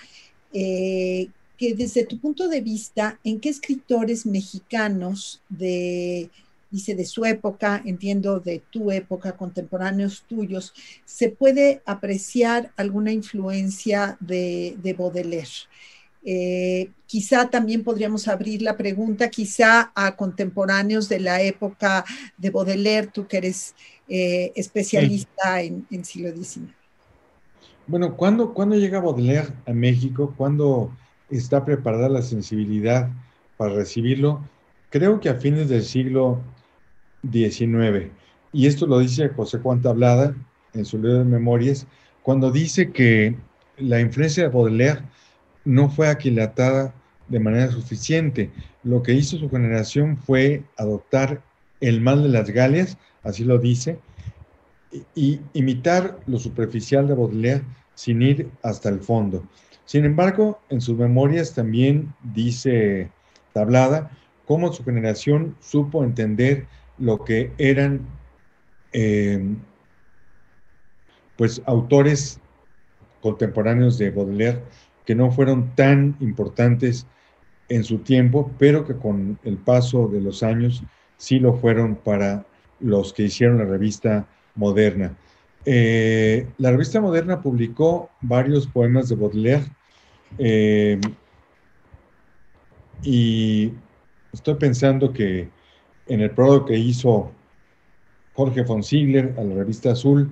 que desde tu punto de vista, ¿en qué escritores mexicanos de, dice, de su época, entiendo de tu época, contemporáneos tuyos, se puede apreciar alguna influencia de, de Baudelaire? Eh, quizá también podríamos abrir la pregunta, quizá a contemporáneos de la época de Baudelaire, tú que eres eh, especialista en, en, siglo XIX. Bueno, ¿cuándo, ¿cuándo llega Baudelaire a México? ¿Cuándo está preparada la sensibilidad para recibirlo, creo que a fines del siglo XIX. Y esto lo dice José Juan Tablada en su libro de memorias, cuando dice que la influencia de Baudelaire no fue aquilatada de manera suficiente. Lo que hizo su generación fue adoptar el mal de las Galias, así lo dice, y imitar lo superficial de Baudelaire sin ir hasta el fondo. Sin embargo, en sus memorias también dice Tablada cómo su generación supo entender lo que eran em, pues autores contemporáneos de Baudelaire que no fueron tan importantes en su tiempo, pero que con el paso de los años sí lo fueron para los que hicieron la revista moderna. Eh, la revista moderna publicó varios poemas de Baudelaire eh, y estoy pensando que en el prólogo que hizo Jorge von Ziegler a la revista Azul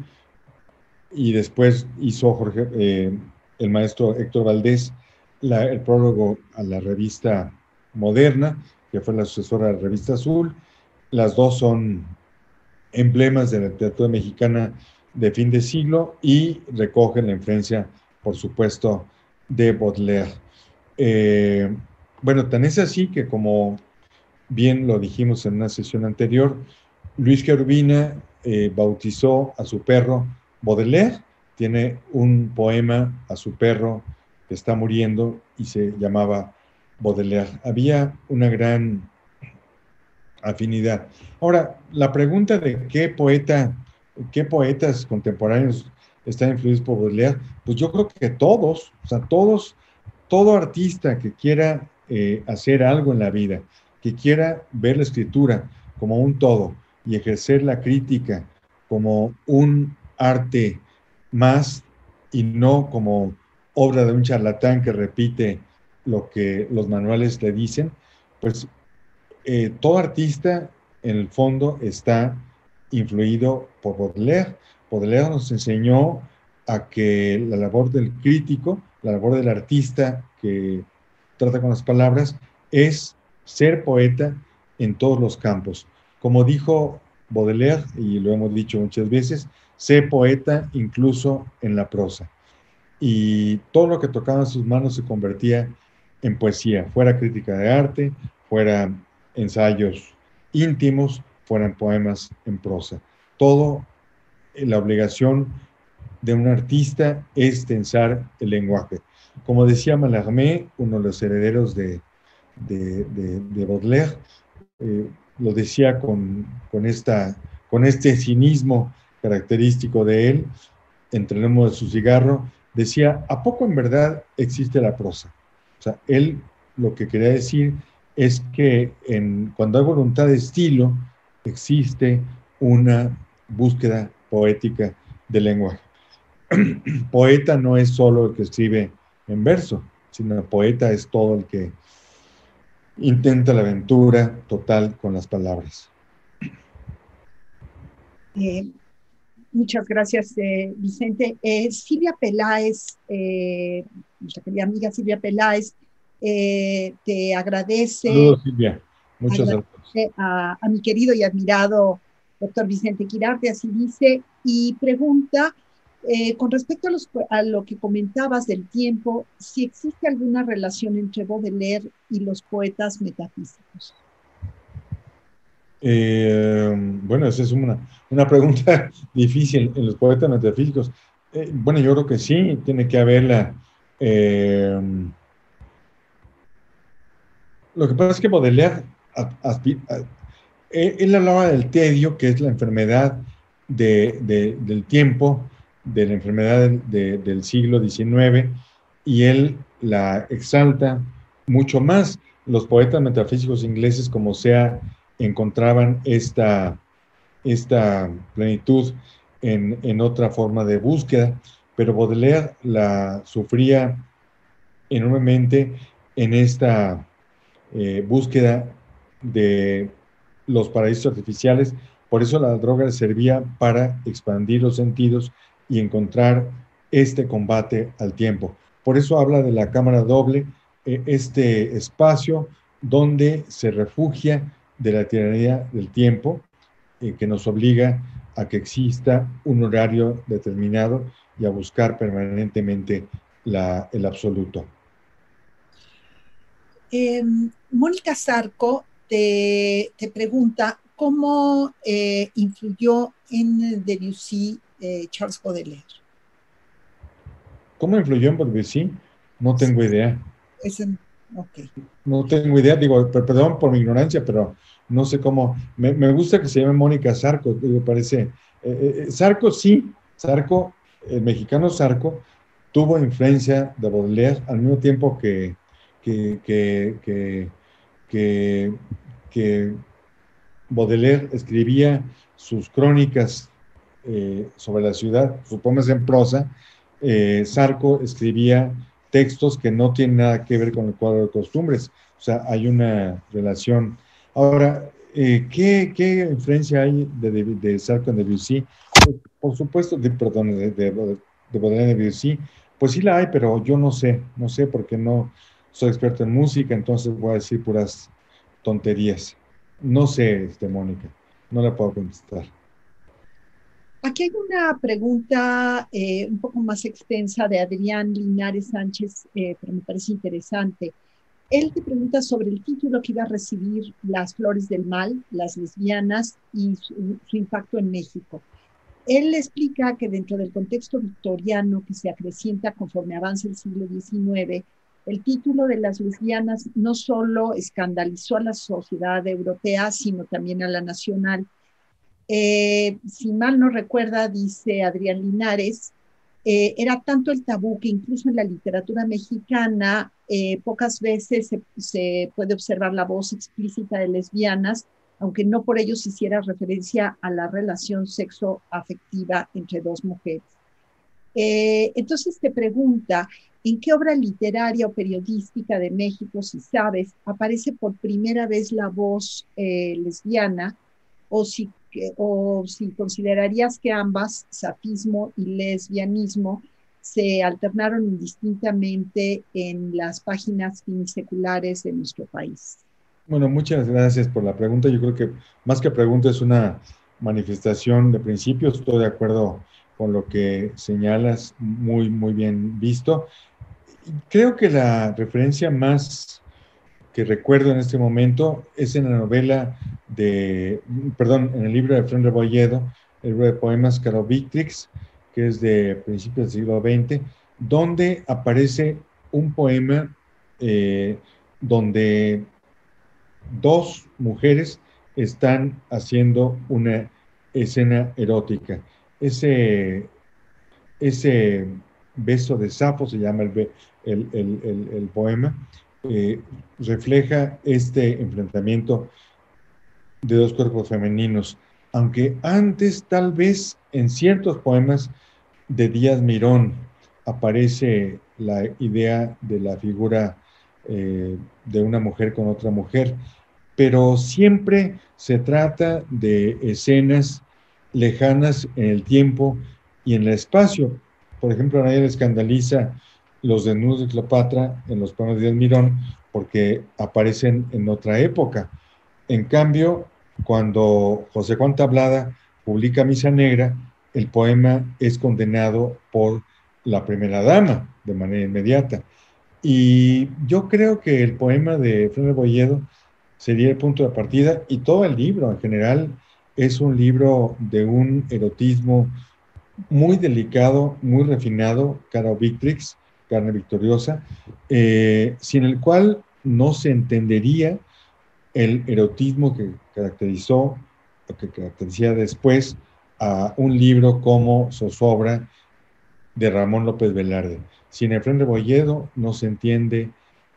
y después hizo Jorge, eh, el maestro Héctor Valdés el prólogo a la revista Moderna, que fue la sucesora de la revista Azul. Las dos son emblemas de la literatura mexicana de fin de siglo y recogen la influencia, por supuesto, de Baudelaire. Eh, bueno, tan es así que como bien lo dijimos en una sesión anterior, Luis Querubina eh, bautizó a su perro Baudelaire, tiene un poema a su perro que está muriendo y se llamaba Baudelaire. Había una gran afinidad. Ahora, la pregunta de qué poeta, qué poetas contemporáneos están influidos por Baudelaire, pues yo creo que todos, o sea, todos, todo artista que quiera eh, hacer algo en la vida, que quiera ver la escritura como un todo y ejercer la crítica como un arte más y no como obra de un charlatán que repite lo que los manuales le dicen, pues eh, todo artista en el fondo está influido por Baudelaire. Baudelaire nos enseñó a que la labor del crítico, la labor del artista que trata con las palabras, es ser poeta en todos los campos. Como dijo Baudelaire, y lo hemos dicho muchas veces, ser poeta incluso en la prosa. Y todo lo que tocaba en sus manos se convertía en poesía, fuera crítica de arte, fuera ensayos íntimos, fueran poemas en prosa. Todo, la obligación de un artista es tensar el lenguaje. Como decía Mallarmé, uno de los herederos de, de, Baudelaire, eh, lo decía con, esta, con este cinismo característico de él, entre el humo de su cigarro, decía, ¿a poco en verdad existe la prosa? O sea, él lo que quería decir es que en, cuando hay voluntad de estilo, existe una búsqueda poética del lenguaje. *clears throat* poeta no es solo el que escribe en verso, sino poeta es todo el que intenta la aventura total con las palabras. Eh, muchas gracias, eh, Vicente. Eh, Silvia Peláez, nuestra querida amiga Silvia Peláez, te agradece. Saludos, Silvia. Muchas gracias. A, a mi querido y admirado doctor Vicente Quirarte, así dice, y pregunta eh, con respecto a, lo que comentabas del tiempo, si existe alguna relación entre Baudelaire y los poetas metafísicos. Eh, bueno, esa es una, pregunta *laughs* difícil en los poetas metafísicos. Eh, bueno, yo creo que sí, tiene que haberla. lo que pasa es que Baudelaire, él hablaba del tedio, que es la enfermedad del tiempo, de la enfermedad del siglo XIX y él la exalta mucho más. Los poetas metafísicos ingleses, como sea, encontraban esta, esta plenitud en, otra forma de búsqueda, pero Baudelaire la sufría enormemente en esta eh, búsqueda de los paraísos artificiales. Por eso la droga servía para expandir los sentidos y encontrar este combate al tiempo. Por eso habla de la cámara doble, eh, este espacio donde se refugia de la tiranía del tiempo, eh, que nos obliga a que exista un horario determinado y a buscar permanentemente el absoluto. Em, Mónica Zarco te, pregunta cómo eh, influyó en Debussy eh, Charles Baudelaire. ¿Cómo influyó en Debussy? No tengo idea. No tengo idea, digo, perdón por mi ignorancia, pero no sé cómo. Me, gusta que se llame Mónica Sarco, digo, parece. Eh, Sarco sí, Sarco, el mexicano Sarco, tuvo influencia de Baudelaire al mismo tiempo que, que, que, que, que Baudelaire escribía sus crónicas eh, sobre la ciudad, supongas en prosa, eh, Sarco escribía textos que no tienen nada que ver con el cuadro de costumbres. O sea, hay una relación. Ahora, eh, ¿qué, ¿qué, influencia hay de, de, Sarko en Debussy? Pues, por supuesto, perdón, de, de, de Baudelaire en Debussy, pues sí la hay, pero yo no sé, no sé porque no soy experto en música, entonces voy a decir puras tonterías. No sé, este, Mónica, no la puedo contestar. Aquí hay una pregunta eh, un poco más extensa de Adrián Linares Sánchez, eh, pero me parece interesante. Él te pregunta sobre el título que iba a recibir Las Flores del Mal, las lesbianas y su, su impacto en México. Él explica que dentro del contexto victoriano que se acrecienta conforme avanza el siglo XIX, el título de las lesbianas no solo escandalizó a la sociedad europea, sino también a la nacional. Eh, si mal no recuerda, dice Adrián Linares, eh, era tanto el tabú que incluso en la literatura mexicana eh, pocas veces se, puede observar la voz explícita de lesbianas aunque no por ello se hiciera referencia a la relación sexo-afectiva entre dos mujeres. Entonces te pregunta, ¿en qué obra literaria o periodística de México, si sabes, aparece por primera vez la voz eh, lesbiana o si, o si considerarías que ambas, safismo y lesbianismo, se alternaron indistintamente en las páginas finiseculares de nuestro país? Bueno, muchas gracias por la pregunta. Yo creo que más que pregunta es una manifestación de principios. Estoy de acuerdo con lo que señalas, muy, muy bien visto. Creo que la referencia más que recuerdo en este momento es en la novela de, perdón, en el libro de Fran Rebolledo, el libro de poemas Caro Victrix, que es de principios del siglo XX, donde aparece un poema eh, donde dos mujeres están haciendo una escena erótica. Ese, ese beso de sapo, se llama el, el, el, el poema, eh, refleja este enfrentamiento de dos cuerpos femeninos, aunque antes tal vez en ciertos poemas de Díaz Mirón aparece la idea de la figura eh, de una mujer con otra mujer, pero siempre se trata de escenas lejanas en el tiempo y en el espacio. Por ejemplo, a nadie le escandaliza los desnudos de Cleopatra en los poemas de Almirón porque aparecen en otra época. En cambio, cuando José Juan Tablada publica Misa Negra, el poema es condenado por la primera dama de manera inmediata. Y yo creo que el poema de Fernando Boyedo sería el punto de partida y todo el libro en general es un libro de un erotismo muy delicado, muy refinado, cara Victrix, carne victoriosa, eh, sin el cual no se entendería el erotismo que caracterizó, o que caracterizaba después a un libro como Zozobra de Ramón López Velarde. Sin Efraín Rebolledo no se entiende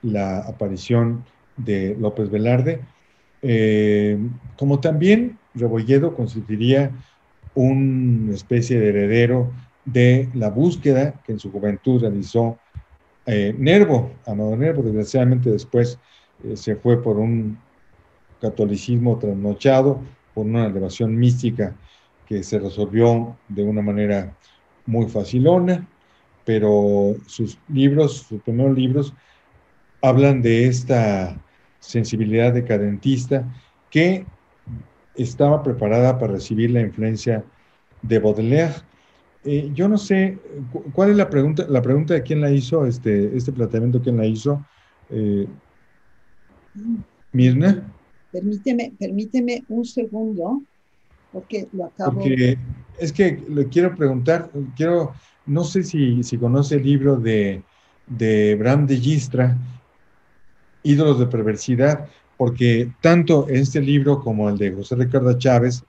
la aparición de López Velarde, eh, como también Rebolledo constituiría una especie de heredero de la búsqueda que en su juventud realizó eh, Nervo, Amado Nervo, desgraciadamente después eh, se fue por un catolicismo trasnochado, por una elevación mística que se resolvió de una manera muy facilona, pero sus libros, sus primeros libros, hablan de esta sensibilidad decadentista que estaba preparada para recibir la influencia de Baudelaire. Eh, yo no sé, ¿cuál es la pregunta? La pregunta de quién la hizo, este, este planteamiento, quién la hizo. Eh, Mirna. Permíteme, permíteme un segundo, porque lo acabo. Porque es que le quiero preguntar, quiero, no sé si, si conoce el libro de, de Bram de Gistra, ídolos de perversidad, porque tanto en este libro como el de José Ricardo Chávez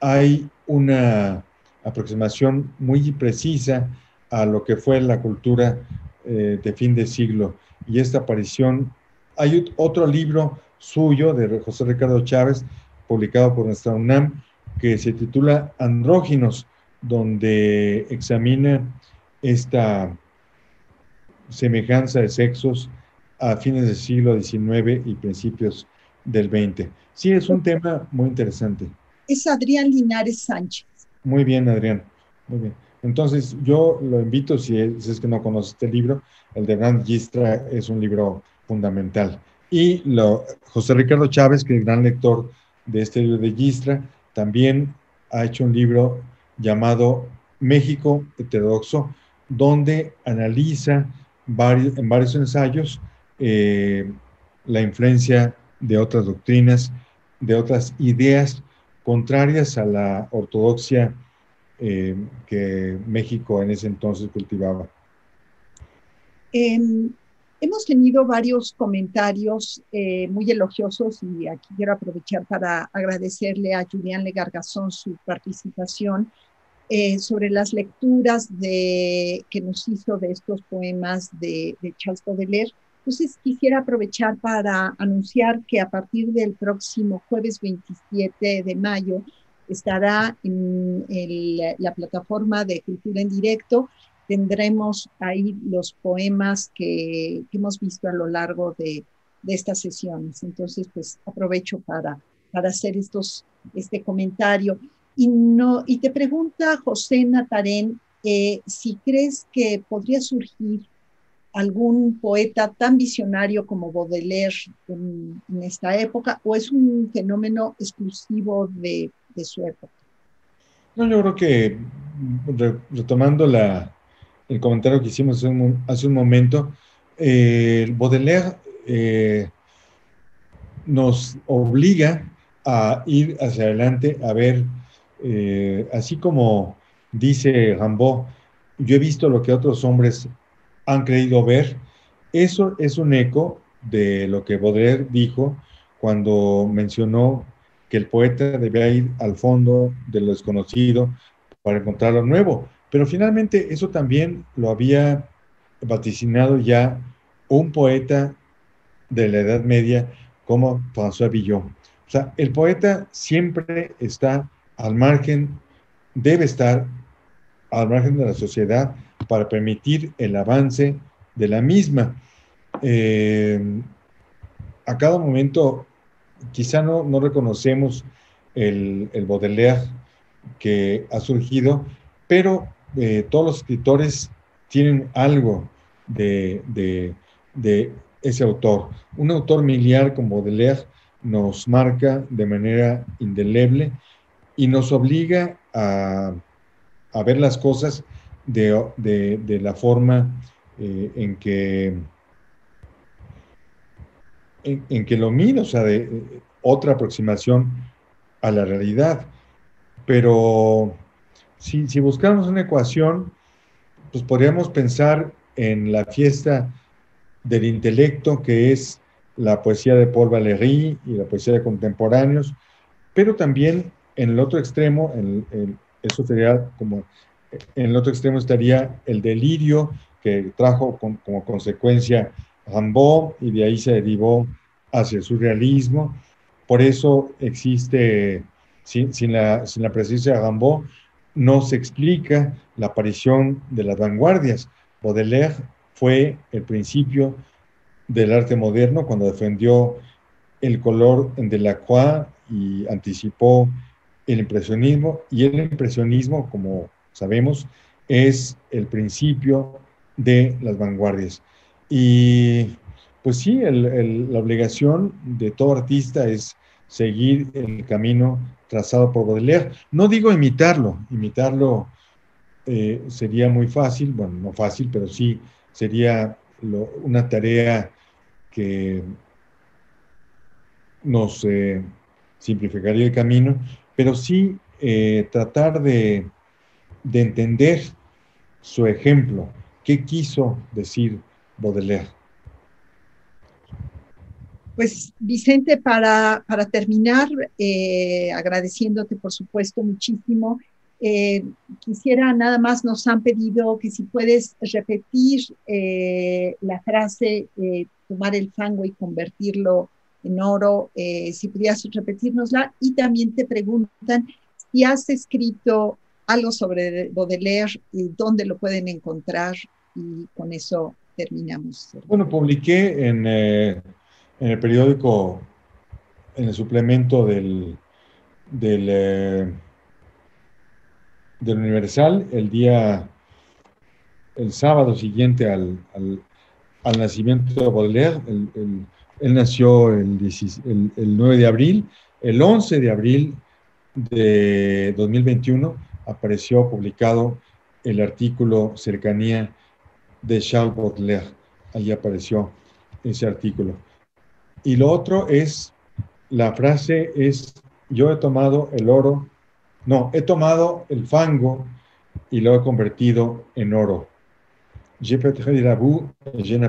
hay una aproximación muy precisa a lo que fue la cultura eh, de fin de siglo. Y esta aparición, hay otro libro suyo de José Ricardo Chávez, publicado por nuestra UNAM, que se titula Andróginos, donde examina esta semejanza de sexos a fines del siglo XIX y principios del 20. Sí, es un tema muy interesante. Es Adrián Linares Sánchez. Muy bien, Adrián. Muy bien. Entonces, yo lo invito, si es, que no conoces este libro, el de Brand Gistra es un libro fundamental. Y lo, José Ricardo Chávez, que es gran lector de este libro de Gistra, también ha hecho un libro llamado México Heterodoxo, donde analiza varios, en varios ensayos eh, la influencia de otras doctrinas, de otras ideas contrarias a la ortodoxia eh, que México en ese entonces cultivaba. Em, hemos tenido varios comentarios eh, muy elogiosos y aquí quiero aprovechar para agradecerle a Julián Legargazón su participación eh, sobre las lecturas que nos hizo de estos poemas de, de Charles Baudelaire. Entonces quisiera aprovechar para anunciar que a partir del próximo jueves 27 de mayo estará en la plataforma de Cultura en Directo. Tendremos ahí los poemas que, hemos visto a lo largo de, estas sesiones. Entonces, pues aprovecho para, para hacer estos, este comentario. Y, no, y te pregunta José Natarén eh, si crees que podría surgir algún poeta tan visionario como Baudelaire en, esta época o es un fenómeno exclusivo de, su época? No, yo creo que retomando el comentario que hicimos hace un, momento, eh, Baudelaire eh, nos obliga a ir hacia adelante, a ver, eh, así como dice Rambaud, yo he visto lo que otros hombres han creído ver. Eso es un eco de lo que Baudelaire dijo cuando mencionó que el poeta debía ir al fondo de lo desconocido para encontrar lo nuevo. Pero finalmente eso también lo había vaticinado ya un poeta de la Edad Media como François Villon. O sea, el poeta siempre está al margen, debe estar al margen de la sociedad para permitir el avance de la misma. Eh, a cada momento, quizá no, no reconocemos el, el, Baudelaire que ha surgido, pero eh, todos los escritores tienen algo de, de, ese autor. Un autor miliar como Baudelaire nos marca de manera indeleble y nos obliga a, a ver las cosas de, la forma eh, en que en, que lo mira, o sea, de eh, otra aproximación a la realidad. Pero si, si buscamos una ecuación, pues podríamos pensar en la fiesta del intelecto, que es la poesía de Paul Valéry y la poesía de contemporáneos, pero también en el otro extremo, eso sería como en el otro extremo estaría el delirio que trajo como consecuencia Rambaud y de ahí se derivó hacia el surrealismo. Por eso existe, sin, la, presencia de Rambaud, no se explica la aparición de las vanguardias. Baudelaire fue el principio del arte moderno cuando defendió el color de la Delacroix y anticipó el impresionismo, y el impresionismo, como sabemos, es el principio de las vanguardias. Y pues sí, la obligación de todo artista es seguir el camino trazado por Baudelaire. No digo imitarlo, imitarlo eh, sería muy fácil, bueno, no fácil, pero sí sería una tarea que nos eh, simplificaría el camino, pero sí eh, tratar de de entender su ejemplo. ¿Qué quiso decir Baudelaire? Pues Vicente, para, terminar, eh, agradeciéndote por supuesto muchísimo, eh, quisiera nada más, nos han pedido que si puedes repetir eh, la frase, tomar el fango y convertirlo en oro, si pudieras repetirnosla, y también te preguntan si has escrito algo sobre Baudelaire y dónde lo pueden encontrar y con eso terminamos. Bueno, publiqué en, eh, el periódico en el suplemento del, del, eh, del Universal el día, el sábado siguiente al, al, nacimiento de Baudelaire. él nació el, el 9 de abril. El 11 de abril de 2021 apareció publicado el artículo Cercanía de Charles Baudelaire. Allí apareció ese artículo. Y lo otro es, la frase es, yo he tomado el oro, no, he tomado el fango y lo he convertido en oro. Je peut-être la boue,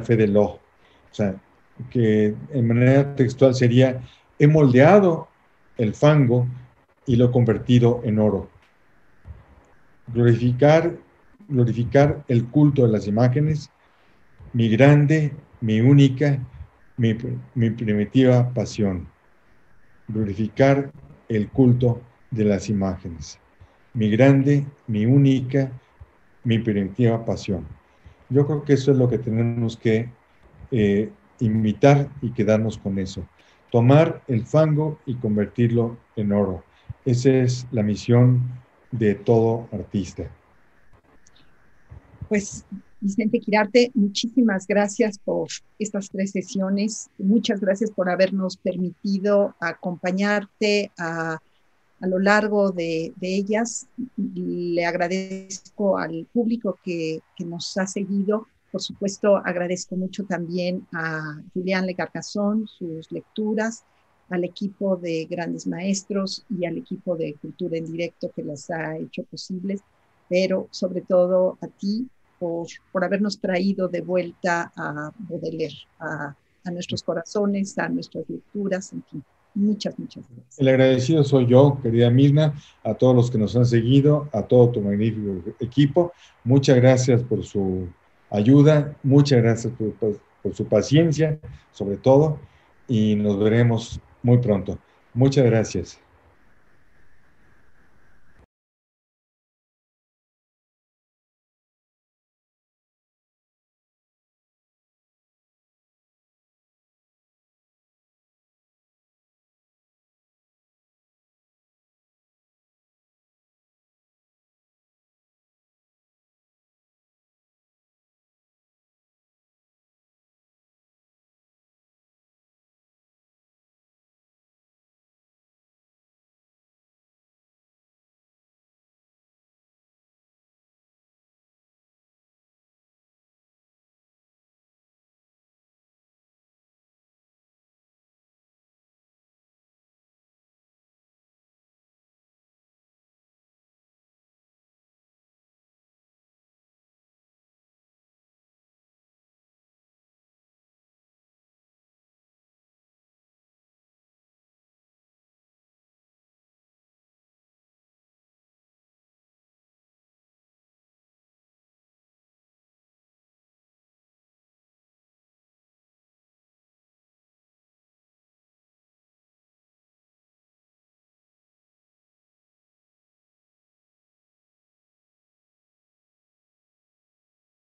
fait de l'or. O sea, que en manera textual sería, he moldeado el fango y lo he convertido en oro. Glorificar, glorificar el culto de las imágenes, mi grande, mi única, mi, mi primitiva pasión. Glorificar el culto de las imágenes. Mi grande, mi única, mi primitiva pasión. Yo creo que eso es lo que tenemos que eh, imitar y quedarnos con eso. Tomar el fango y convertirlo en oro. Esa es la misión de todo artista. Pues Vicente Quirarte, muchísimas gracias por estas tres sesiones. Muchas gracias por habernos permitido acompañarte a, lo largo de, ellas. Le agradezco al público que, nos ha seguido. Por supuesto, agradezco mucho también a Julián Le Carcazón, sus lecturas, al equipo de grandes maestros y al equipo de Cultura en Directo que las ha hecho posibles, pero sobre todo a ti por, por habernos traído de vuelta a Baudelaire, a, a nuestros corazones, a nuestras lecturas, en fin. Muchas, muchas gracias. El agradecido soy yo, querida Mirna, a todos los que nos han seguido, a todo tu magnífico equipo. Muchas gracias por su ayuda, muchas gracias por, por, por su paciencia, sobre todo, y nos veremos muy pronto. Muchas gracias.